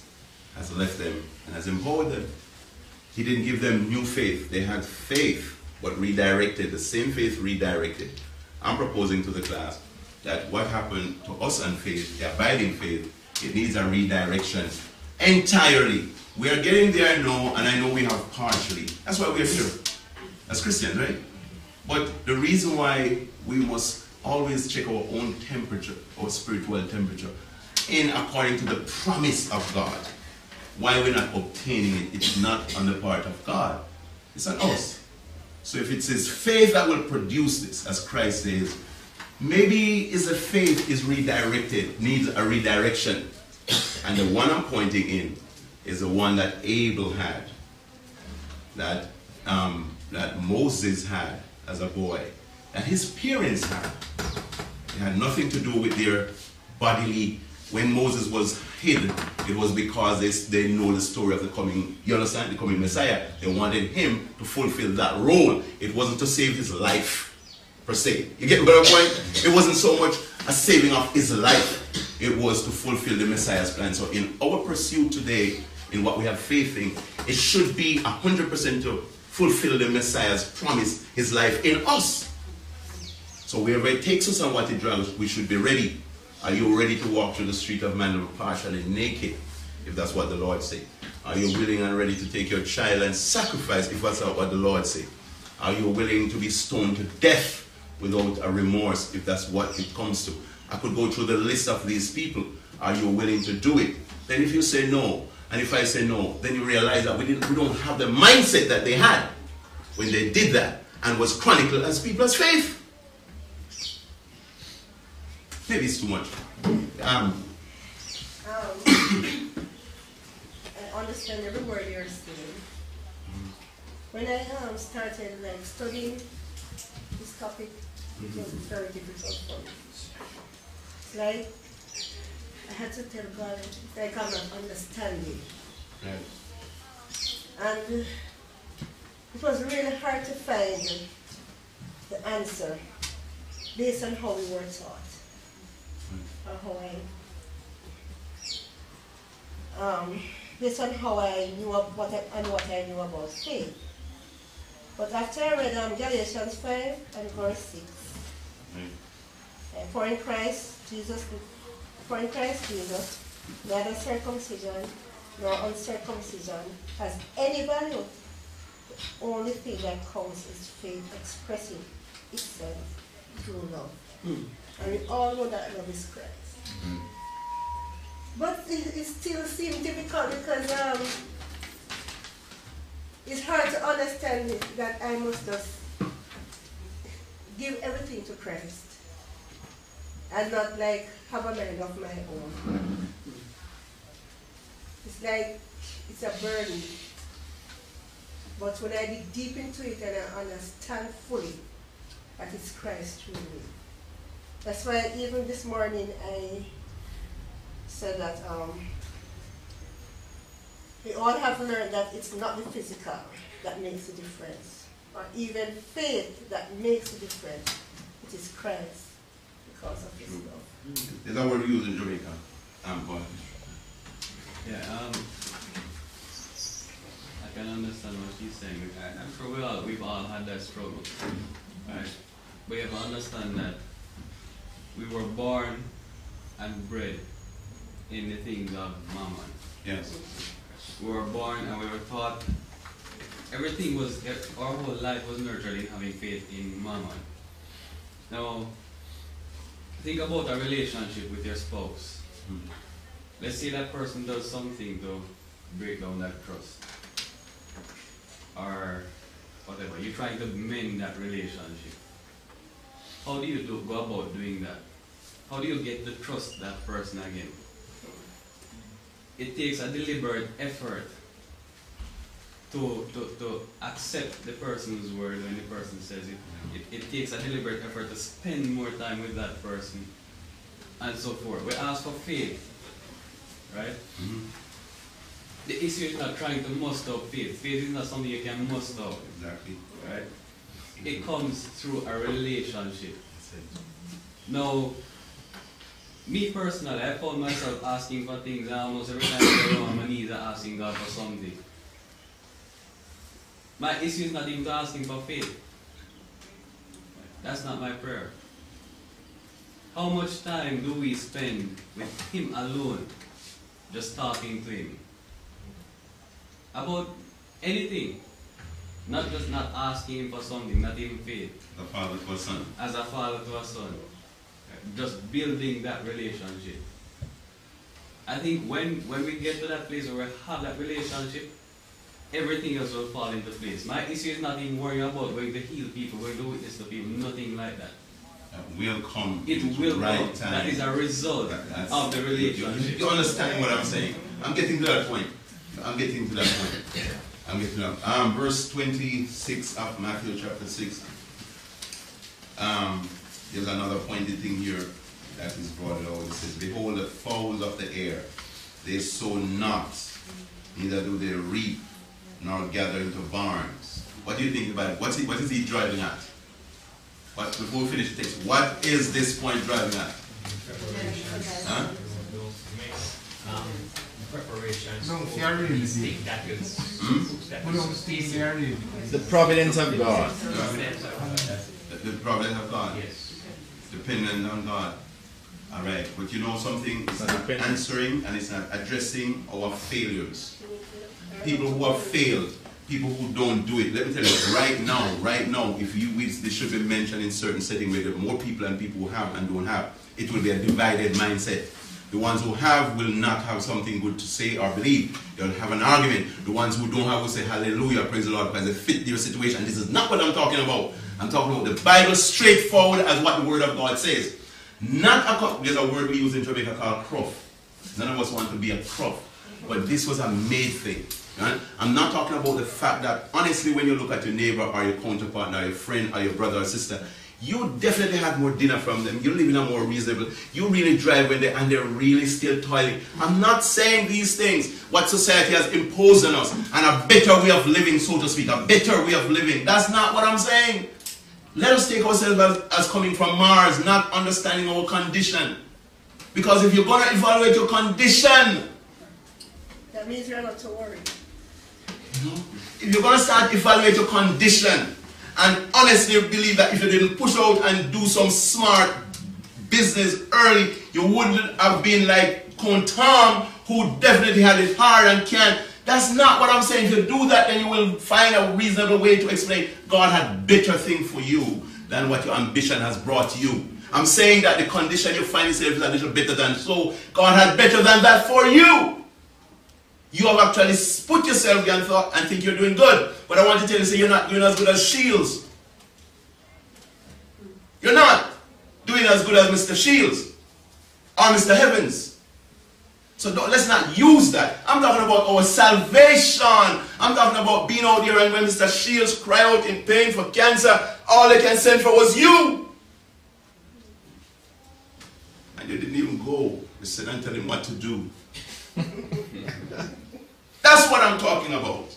has left them and has empowered them. He didn't give them new faith. They had faith, but redirected, the same faith redirected. I'm proposing to the class that what happened to us on faith, the abiding faith, it needs a redirection entirely. We are getting there now, and I know we have partially. That's why we're here as Christians, right? But the reason why we must always check our own temperature, our spiritual temperature, in according to the promise of God. Why we're not obtaining it, it's not on the part of God, it's on us. So if it's his faith that will produce this, as Christ says, maybe is a faith is redirected, needs a redirection. And the one I'm pointing in is the one that Abel had, that um, that Moses had as a boy, that his parents had. It had nothing to do with their bodily. When Moses was hid, it was because they, they know the story of the coming, you understand, the coming Messiah. They wanted him to fulfill that role. It wasn't to save his life, per se. You get I'm point? It wasn't so much a saving of his life. It was to fulfill the Messiah's plan. So in our pursuit today, in what we have faith in, it should be 100% to fulfill the Messiah's promise, his life in us. So wherever it takes us and what it draws, we should be ready. Are you ready to walk through the street of man partially naked, if that's what the Lord say? Are you willing and ready to take your child and sacrifice, if that's what the Lord say? Are you willing to be stoned to death without a remorse, if that's what it comes to? I could go through the list of these people. Are you willing to do it? Then if you say no, and if I say no, then you realize that we, didn't, we don't have the mindset that they had when they did that and was chronicled as people's faith. Maybe it's too much. Um, Um, I understand every word you're saying. When I um, started like studying this topic, it was very difficult for me. It's like I had to tell God, like I'm not understanding. And it was really hard to find the answer based on how we were taught or how I um, based on how I knew of what I, and what I knew about faith. But after I read um, Galatians 5 and verse 6, uh, for in Christ Jesus, for in Christ Jesus, neither circumcision nor uncircumcision has any value. The only thing that counts is faith expressing itself through love. And we all know that love is Christ. But it, it still seems difficult because um, it's hard to understand that I must just give everything to Christ and not like have a mind of my own. It's like it's a burden. But when I dig deep into it and I understand fully that it's Christ through me. That's why even this morning I said that um, we all have learned that it's not the physical that makes a difference, or even faith that makes a difference. It is Christ because of his True. love. There's a word we use in Jamaica. Um, go ahead. Yeah, um, I can understand what she's saying. I, I'm sure we all, we've all had that struggle, right? We have to understand that we were born and bred in the things of mammon. Yes. We were born and we were taught everything was our whole life was nurtured in having faith in mammon. Now, think about a relationship with your spouse. Hmm. Let's say that person does something to break down that trust. Or whatever. You're trying to mend that relationship. How do you do, go about doing that? How do you get to trust that person again? It takes a deliberate effort to, to, to accept the person's word when the person says it. it. It takes a deliberate effort to spend more time with that person and so forth. We ask for faith, right? Mhm. The issue is not trying to muster up faith. Faith is not something you can muster up, Exactly. right? It comes through a relationship. Now, me personally, I found myself asking for things almost every time I go on my knees, I'm asking God for something. My issue is not even asking for faith. That's not my prayer. How much time do we spend with Him alone, just talking to Him? About anything. Not just not asking Him for something, not even faith The father to a son. as a father to a son. Just building that relationship. I think when, when we get to that place where we have that relationship, everything else will fall into place. My issue is not even worrying about going to heal people, going to witness to people, nothing like that. That will come. It will right come. time. That is a result That- of the You, relationship. you understand what I'm saying? I'm getting to that point. I'm getting to that point. I'm getting that. Um, verse 26 of Matthew chapter 6. Um, there's another pointed thing here that is brought out. It says, Behold, the fowls of the air, they sow not, neither do they reap, nor gather into barns. What do you think about it? What's he, what is he driving at? What, before we finish the text, what is this point driving at? Huh? Preparations No, for theory these is things that will that We will don't stay sustain there. you. The providence of God. Providence of- The, the providence of God. Yes. dependent on God. All right, but you know something? It's Not not answering and it's not addressing our failures. People who have failed, people who don't do it. Let me tell you, right now, right now, if you we, this should be mentioned in certain setting where there are more people and people who have and don't have, it will be a divided mindset. The ones who have will not have something good to say or believe. They'll have an argument. The ones who don't have will say hallelujah, praise the Lord, because they fit their situation. This is not what I'm talking about. I'm talking about the Bible straightforward as what the Word of God says. Not a there's a word we use in Jamaica called cruff. None of us want to be a cruff. But this was a made thing. right? I'm not talking about the fact that honestly when you look at your neighbor or your counterpart or your friend or your brother or sister, you definitely have more dinner from them. You live in a more reasonable. You really drive when they and they're really still toiling. I'm not saying these things. What society has imposed on us and a better way of living, so to speak, a better way of living. That's not what I'm saying. Let us take ourselves as, as coming from Mars, not understanding our condition. Because if you're gonna evaluate your condition, That means you're not to worry. if you're gonna start evaluate your condition and honestly believe that if you didn't push out and do some smart business early, you wouldn't have been like Contam, who definitely had it hard and can't. That's not what I'm saying. If you do that, then you will find a reasonable way to explain God had better thing for you. than what your ambition has brought you. I'm saying that the condition you find yourself is a little better than so. God had better than that for you. You have actually put yourself there and thought and think you're doing good. But I want to tell you, say you're not doing as good as Shields. You're not doing as good as Mr. Shields or Mr. Heavens. So let's not use that. I'm talking about our salvation. I'm talking about being out there and when Mr. Shields cry out in pain for cancer, all they can send for was you. And you didn't even go. You said and tell him what to do. That's what I'm talking about.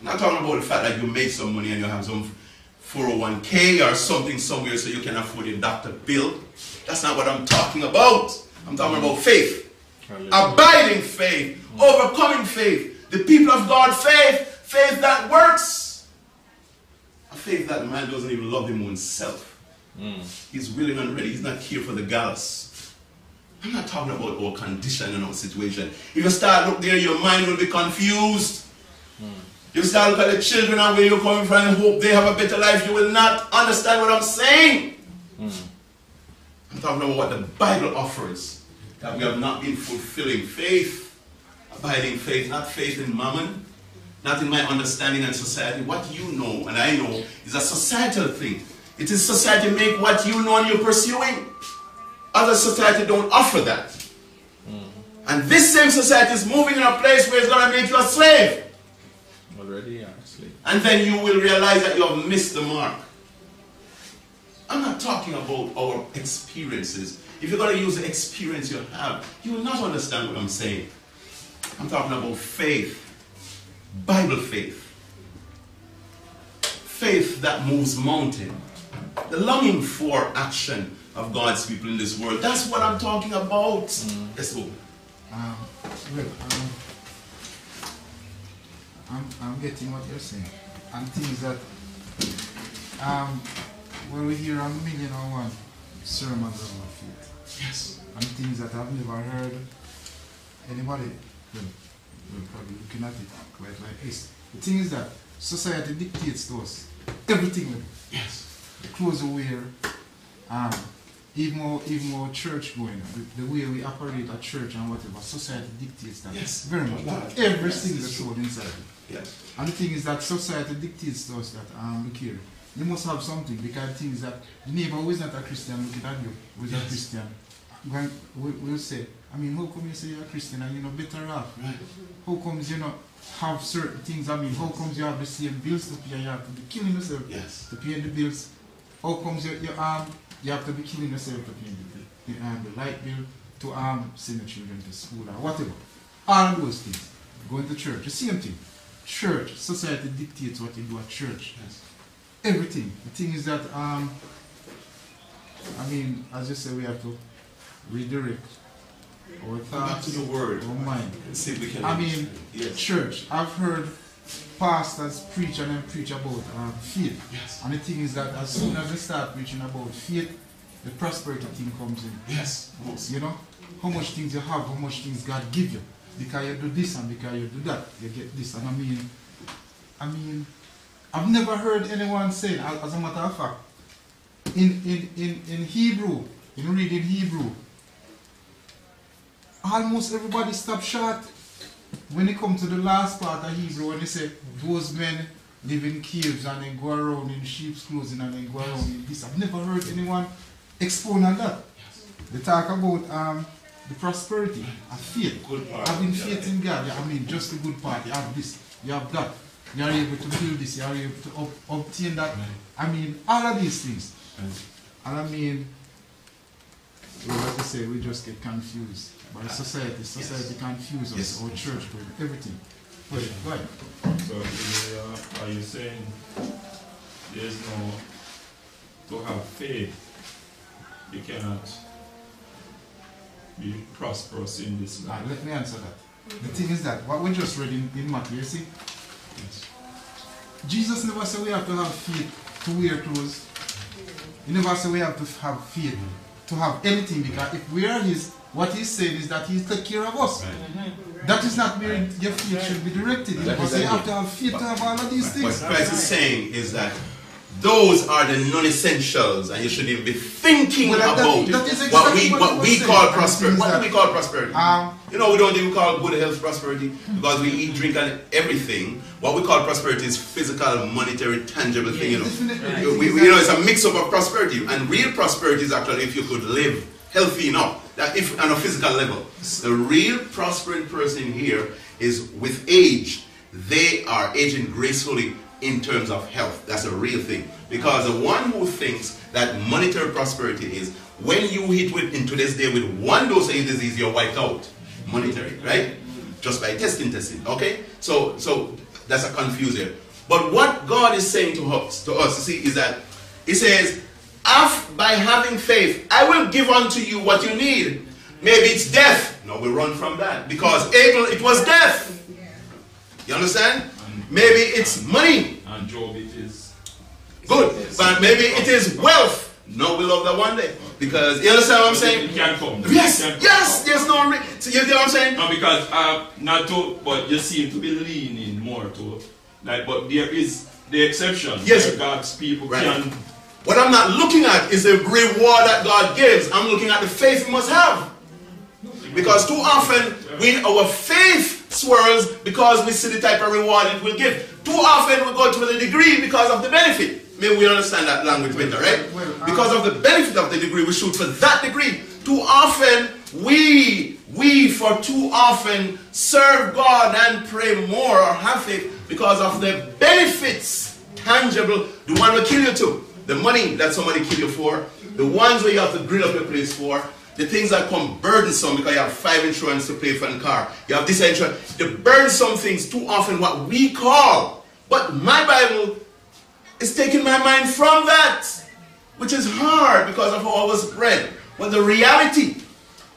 I'm not talking about the fact that you made some money and you have some 401k or something somewhere so you can afford your doctor bill. That's not what I'm talking about. I'm talking about faith. Abiding faith, overcoming faith, the people of God faith, faith that works. A faith that man doesn't even love him himself. Hmm. He's willing and ready. He's not here for the gallus. I'm not talking about our condition and our situation. If you start look there, your mind will be confused. You start look at the children and where you're coming from and hope they have a better life. You will not understand what I'm saying. Hmm. I'm talking about what the Bible offers that we have not been fulfilling. Faith, abiding faith, not faith in mammon, not in my understanding and society. What you know and I know is a societal thing. It is society make what you know and you're pursuing. Other society don't offer that. Hmm. And this same society is moving in a place where it's going to make you a slave. Already, actually. And then you will realize that you have missed the mark. I'm not talking about our experiences. If you're going to use the experience you have, you will not understand what I'm saying. I'm talking about faith, Bible faith. Faith that moves mountain. The longing for action of God's people in this world. That's what I'm talking about. Let's go. Um, well, um, I'm, I'm getting what you're saying. And things that, um, when we hear a million one sermons on our faith, Yes. and things that I've never heard anybody, well, well probably looking at it quite like this. The thing is that society dictates to us everything. Yes. the clothes we wear, um, even more, even more church going, the, the way we operate at church and whatever, society dictates that Yes. very much. That- Every yes, single soul inside. Yes. And the thing is that society dictates to us that, um, look here, you must have something because the thing is that the neighbor who is not a Christian looking at you, who is a Yes. Christian, going, will, will say, I mean, how come you say you're a Christian and you're not better off? Right. How comes you not have certain things? I mean, how comes you have the same bills to pay and you have to be killing yourself Yes. to pay the bills? How comes you, you, um, you have to be killing yourself to pay the, the, um, the light bill, to um, send your children to school or whatever? All those things. Going to church, the same thing. Church, society dictates what you do at church. Yes. Everything. The thing is that, um, I mean, as you say, we have to redirect our Come back thoughts, to the word. our mind. Let's see if we can. I mean, yes. church. I've heard pastors preach and then preach about um, faith. Yes. And the thing is that as soon as they start preaching about faith, the prosperity thing comes in. Yes. You know, how much things you have, how much things God give you. Because you do this and because you do that, you get this. And I mean, I mean, I've never heard anyone say, as a matter of fact, in, in, in, in Hebrew, in reading Hebrew, almost everybody stop short when it comes to the last part of Hebrew, when they say those men live in caves and then go around in sheep's clothing and then go around in this. I've never heard anyone expound on that. They talk about um, the prosperity of faith. Having faith in God, yeah, I mean, just the good part. You have this, you have that. You are able to build this, you are able to ob- obtain that. I mean, all of these things. And I mean, well, as I say, we just get confused by society. Society confuses us, Yes. our church, with everything. Wait, go ahead. So uh, are you saying there's no to have faith? You cannot be prosperous in this life. let me answer that. The thing is that what we just read in, in Matthew, you see, Jesus never said we have to have faith to wear clothes. He never said we have to have faith to have anything because if we are His, what He's saying is that He'll take care of us. That is not where your faith should be directed. That Because is you have it. to have faith to have all of these What things. Christ is saying is that those are the non-essentials, and you should even be thinking Well, that- about that it. is what we what what we was call prosperity. What do we call prosperity? Um, You know, we don't even call good health prosperity because we eat, drink, and everything. What we call prosperity is physical, monetary, tangible thing. You know, Definitely. we, we- you know, it's a mix up of prosperity, and real prosperity is actually if you could live healthy enough. That if on a physical level, the real prospering person here is with age. They are aging gracefully in terms of health. That's a real thing. Because the one who thinks that monetary prosperity is when you hit with in today's day with one dose of disease, you're wiped out. Monetary, right? Just by testing, testing. Okay? So so that's a confusion. But what God is saying to us, to us, see, is that He says, "Af by having faith, I will give unto you what you need. Maybe it's death. No, we run from that because Abel, it was death. You understand? Maybe it's money. And Job, it is. Good. But maybe it is wealth. No, we love that one day. Because you understand what I'm saying? It can come. Yes, can come. yes, there's no re- so you know what I'm saying? No, because uh, not to, but you seem to be leaning more to, like, but there is the exception. Yes. God's people Right. can. What I'm not looking at is the reward that God gives. I'm looking at the faith we must have. Because too often we our faith swirls because we see the type of reward it will give. Too often we go to the degree because of the benefit. Maybe we understand that language better, right? Because of the benefit of the degree, we shoot for that degree. Too often we we for too often serve God and pray more or have faith because of the benefits tangible, the one will kill you too. The money that somebody kill you for, the ones where you have to grill up your place for, the things that come burdensome because you have five insurance to pay for the car. You have this insurance. The burdensome things too often what we call. But my Bible is taking my mind from that, which is hard because of how I was bred. But the reality,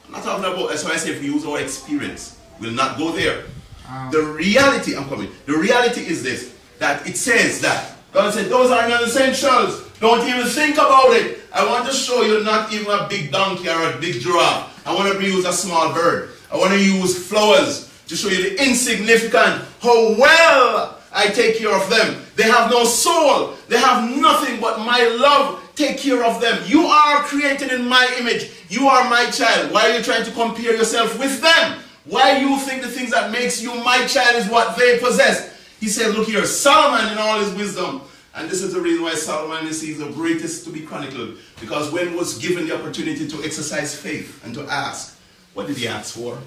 I'm not talking about, that's why I say if we use our experience, we'll not go there. Um, The reality, I'm coming. The reality is this that it says that God said, Those are non essentials. Don't even think about it. I want to show you not even a big donkey or a big giraffe. I want to use a small bird. I want to use flowers to show you the insignificant, how well I take care of them. They have no soul, they have nothing but my love. Take care of them. You are created in my image. You are my child. Why are you trying to compare yourself with them? Why you think the things that makes you my child is what they possess? He said, look here, Solomon in all his wisdom. And this is the reason why Solomon is the greatest to be chronicled. Because when was given the opportunity to exercise faith and to ask, what did he ask for?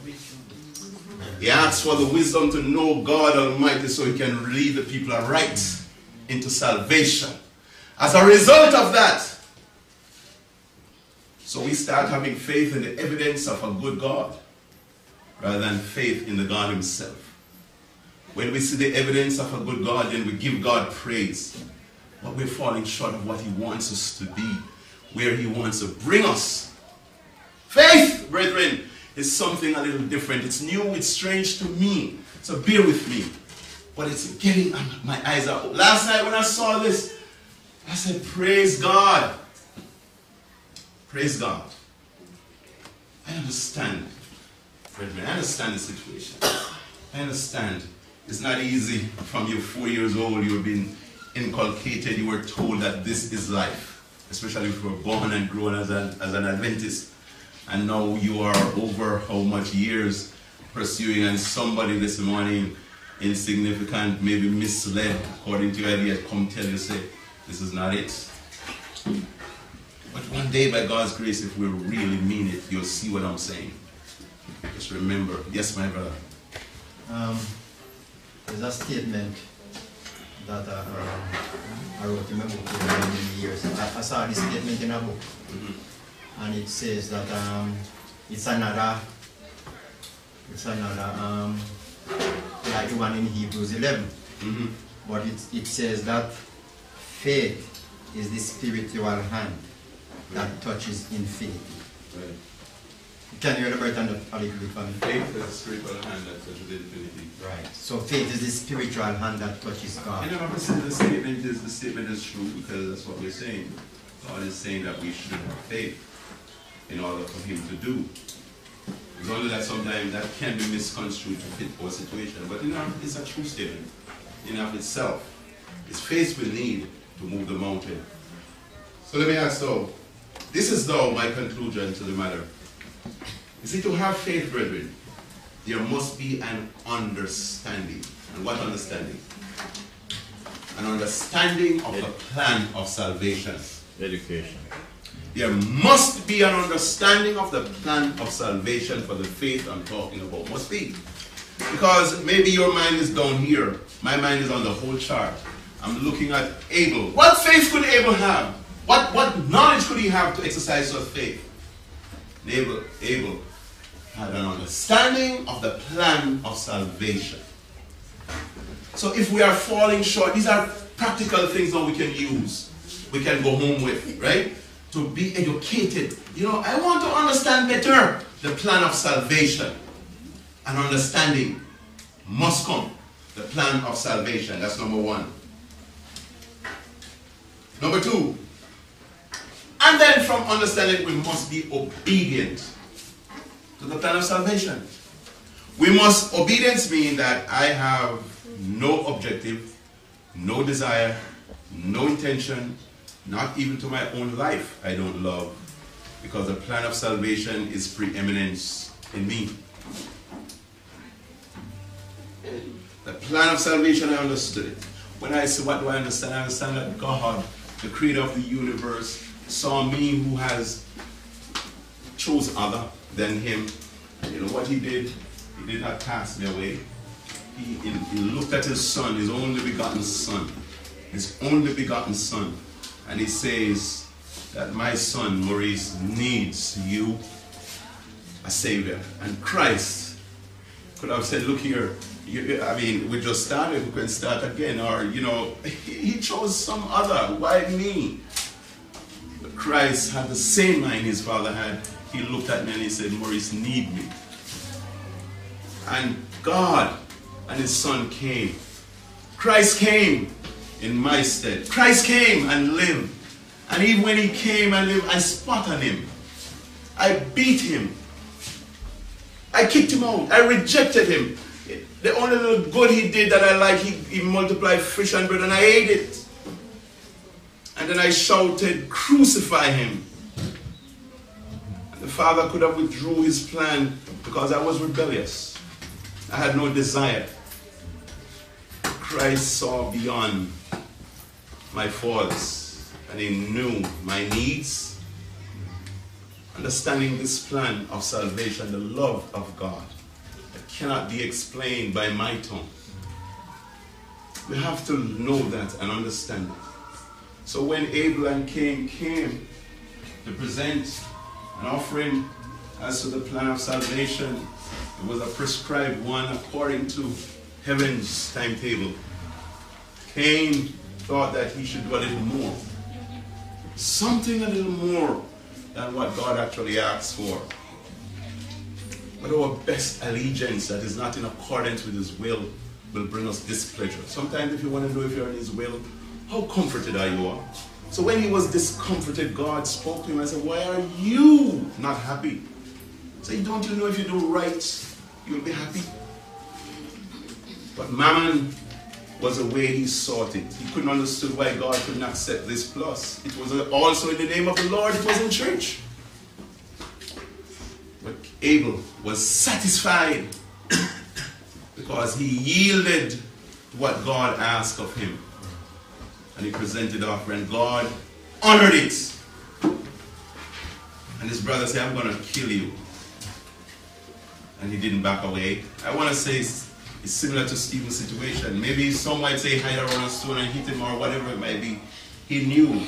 He asked for the wisdom to know God Almighty so he can lead the people aright into salvation. As a result of that, so we start having faith in the evidence of a good God rather than faith in the God Himself. When we see the evidence of a good God, then we give God praise. But we're falling short of what He wants us to be, where He wants to bring us. Faith, brethren, is something a little different. It's new, it's strange to me. So bear with me. But it's getting my eyes out. Last night when I saw this, I said, Praise God. Praise God. I understand, brethren. I understand the situation. I understand. It's not easy from you four years old, you've been inculcated, you were told that this is life, especially if you were born and grown as an, as an Adventist. And now you are over how much years pursuing, and somebody this morning, insignificant, maybe misled, according to your idea, come tell you, say, this is not it. But one day, by God's grace, if we really mean it, you'll see what I'm saying. Just remember. Yes, my brother. Um, there's a statement that uh, um, I wrote in my book for many, many years. I, I saw this statement in a book, and it says that um, it's another, it's another, um, like the one in Hebrews 11. Mm-hmm. But it, it says that faith is the spiritual hand that touches infinity. Right. Can you elaborate on that a little bit for? Faith is a spiritual hand that touches infinity. Right. So faith is the spiritual hand that touches God. You know, I'm the statement is the statement is true because that's what we're saying. God is saying that we should have faith in order for Him to do. It's only that sometimes that can be misconstrued to fit our situation, but you know, it's a true statement in and of itself. It's faith we need to move the mountain. So let me ask though, this is though my conclusion to the matter. You see, to have faith, brethren, there must be an understanding. And what understanding? An understanding of the plan of salvation. Education. There must be an understanding of the plan of salvation for the faith I'm talking about. Must be. Because maybe your mind is down here. My mind is on the whole chart. I'm looking at Abel. What faith could Abel have? What, what knowledge could he have to exercise such faith? Abel, Abel had an understanding of the plan of salvation. So if we are falling short, these are practical things that we can use. We can go home with, right? To be educated. You know, I want to understand better the plan of salvation. And understanding must come. The plan of salvation. That's number one. Number two. And then from understanding, we must be obedient to the plan of salvation. We must, obedience mean that I have no objective, no desire, no intention, not even to my own life I don't love, because the plan of salvation is preeminence in me. The plan of salvation, I understood it. When I say, what do I understand? I understand that God, the creator of the universe, saw me who has chose other than him. You know what he did? He did not cast me away. He, he, he looked at his son, his only begotten son, his only begotten son, and he says that my son, Maurice, needs you, a savior. And Christ could have said, look here, you, I mean, we just started, we can start again. Or, you know, he, he chose some other. Why me? Christ had the same mind his father had. He looked at me and he said, Maurice, need me. And God and his son came. Christ came in my stead. Christ came and lived. And even when he came and lived, I spat on him. I beat him. I kicked him out. I rejected him. The only little good he did that I like, he, he multiplied fish and bread and I ate it. And then I shouted, crucify him. And the father could have withdrew his plan because I was rebellious. I had no desire. Christ saw beyond my faults and he knew my needs. Understanding this plan of salvation, the love of God, that cannot be explained by my tongue. We have to know that and understand it. So when Abel and Cain came to present an offering as to the plan of salvation, it was a prescribed one according to heaven's timetable. Cain thought that he should do a little more. Something a little more than what God actually asks for. But our best allegiance that is not in accordance with His will will bring us displeasure. Sometimes, if you want to know if you're in His will, how comforted are you? Are? So when he was discomforted, God spoke to him and said, Why are you not happy? Say, Don't you know if you do right, you'll be happy? But Mammon was the way he sought it. He couldn't understand why God could not accept this plus. It was also in the name of the Lord, it was in church. But Abel was satisfied because he yielded to what God asked of him. And he presented offering. God honored it. And his brother said, I'm going to kill you. And he didn't back away. I want to say it's, it's similar to Stephen's situation. Maybe some might say hide around a stone and hit him or whatever it might be. He knew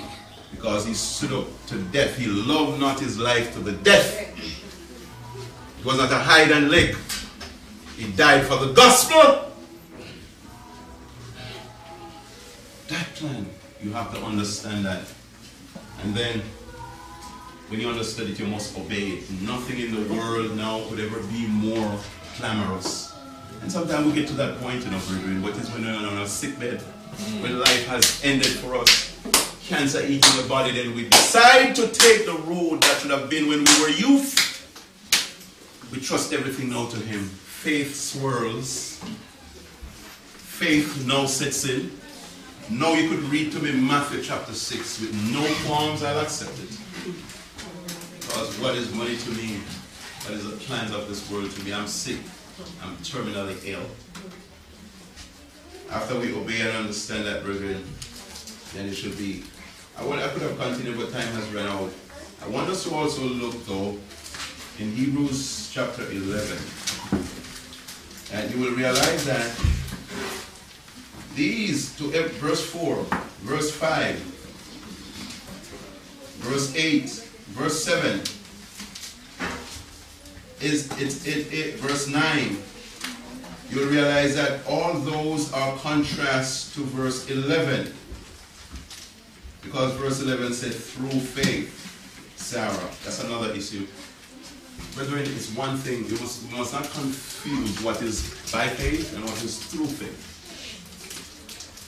because he stood up to death. He loved not his life to the death. It was not a hide and lick. He died for the gospel. That plan, you have to understand that. And then, when you understand it, you must obey it. Nothing in the world now could ever be more clamorous. And sometimes we get to that point, you know, brethren, what is when we're on a sick bed, when life has ended for us, cancer eating the body, then we decide to take the road that should have been when we were youth. We trust everything now to Him. Faith swirls. Faith now sets in. Now you could read to me Matthew chapter 6 with no qualms, I'll accept it. Because what is money to me? What is the plans of this world to me? I'm sick. I'm terminally ill. After we obey and understand that, brethren, then it should be. I, would, I could have continued, but time has run out. I want us to also look, though, in Hebrews chapter 11. And you will realize that these, to verse 4, verse 5, verse 8, verse 7, is it's it, it verse 9 you'll realize that all those are contrasts to verse 11 because verse 11 said through faith sarah. That's another issue. Brethren it's one thing. You must, you must not confuse what is by faith and what is through faith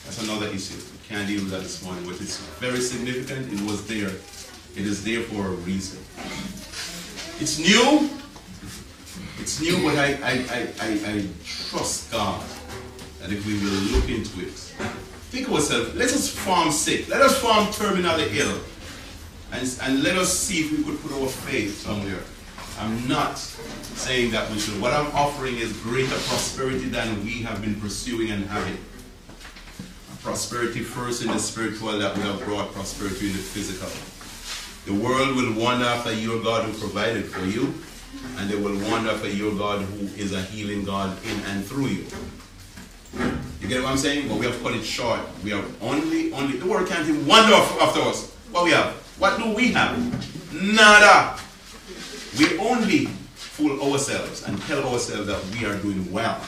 that's another issue we can't deal with that this morning but it's very significant. It was there. It is there for a reason. It's new. It's new, but I, I, I, I, I trust God that if we will look into it, think of ourselves, let us farm sick, let us farm terminally ill, and, and let us see if we could put our faith somewhere. I'm not saying that we should. What I'm offering is greater prosperity than we have been pursuing and having. Prosperity first in the spiritual that we have brought prosperity in the physical. The world will wonder after your God who provided for you, and they will wonder for your God who is a healing God in and through you. You get what I'm saying? But we have cut it short. We have only, only, the world can't even wonder after us. What we have? What do we have? Nada. We only fool ourselves and tell ourselves that we are doing well.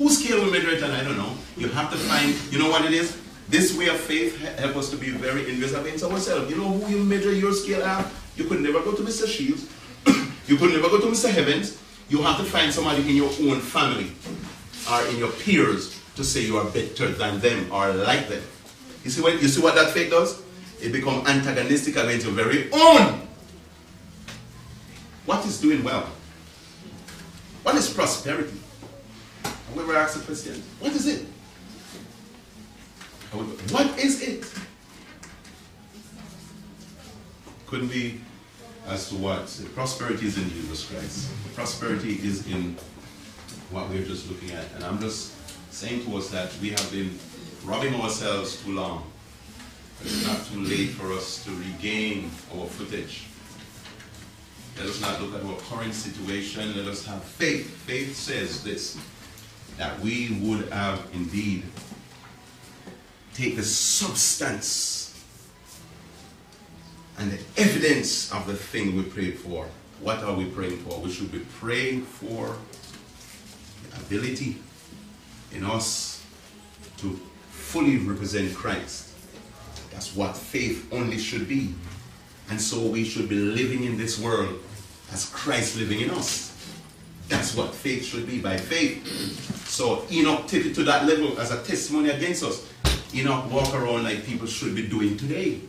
We measure it and I don't know. You have to find, you know what it is? This way of faith help us to be very invisible against ourselves. You know who you measure your scale at? You could never go to Mr. Shields. you could never go to Mr. Heavens. You have to find somebody in your own family or in your peers to say you are better than them or like them. You see what you see what that faith does? It becomes antagonistic against your very own. What is doing well? What is prosperity? And we were asked the question, what is it? What is it? Couldn't be as to what? Prosperity is in Jesus Christ. Prosperity is in what we're just looking at. And I'm just saying to us that we have been robbing ourselves too long. It's not too late for us to regain our footage. Let us not look at our current situation. Let us have faith. Faith says this that we would have indeed take the substance and the evidence of the thing we prayed for. What are we praying for? We should be praying for the ability in us to fully represent Christ. That's what faith only should be. And so we should be living in this world as Christ living in us. That's what faith should be by faith. So Enoch took it to that level as a testimony against us. Enoch walk around like people should be doing today.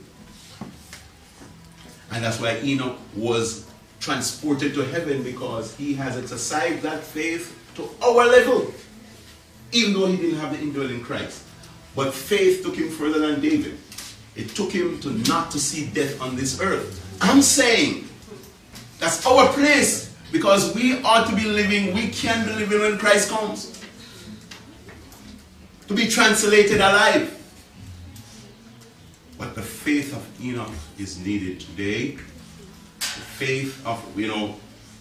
And that's why Enoch was transported to heaven because he has exercised that faith to our level, even though he didn't have the indwelling Christ. But faith took him further than David. It took him to not to see death on this earth. I'm saying that's our place because we ought to be living, we can be living when Christ comes. To be translated alive. But the faith of Enoch is needed today. The faith of, you know,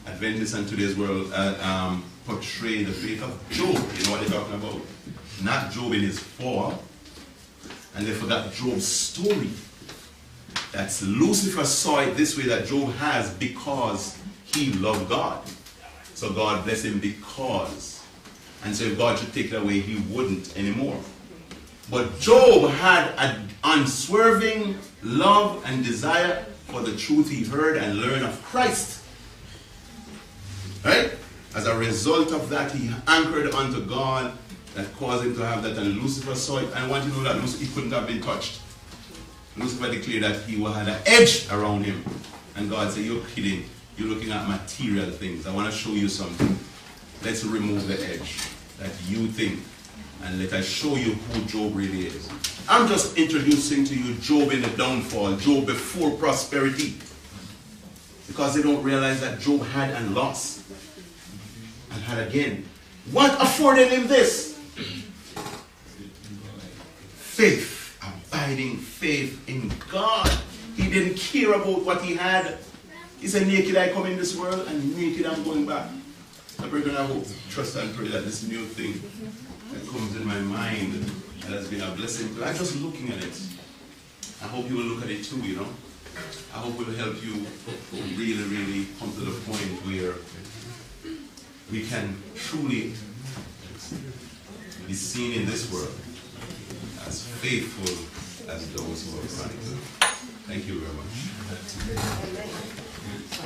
Adventists and today's world uh, um, portray the faith of Job. You know what they're talking about? Not Job in his fall. And they forgot Job's story. That's Lucifer saw it this way that Job has because he loved God. So God blessed him because. And so if God should take it away, he wouldn't anymore. But Job had an unswerving love and desire for the truth he heard and learned of Christ. Right? As a result of that, he anchored unto God that caused him to have that. And Lucifer saw it. And I want you to know that Lucifer, couldn't have been touched. Lucifer declared that he had an edge around him. And God said, You're kidding. You're looking at material things. I want to show you something. Let's remove the edge that you think and let us show you who Job really is. I'm just introducing to you Job in the downfall, Job before prosperity. Because they don't realize that Job had and lost and had again. What afforded him this? Faith, abiding faith in God. He didn't care about what he had. He said, Naked I come in this world, and naked I'm going back. Pray and I hope, trust and pray that this new thing that comes in my mind that has been a blessing. But I'm just looking at it. I hope you will look at it too, you know. I hope it will help you really, really come to the point where we can truly be seen in this world as faithful as those who are Christ. Thank you very much. あっ。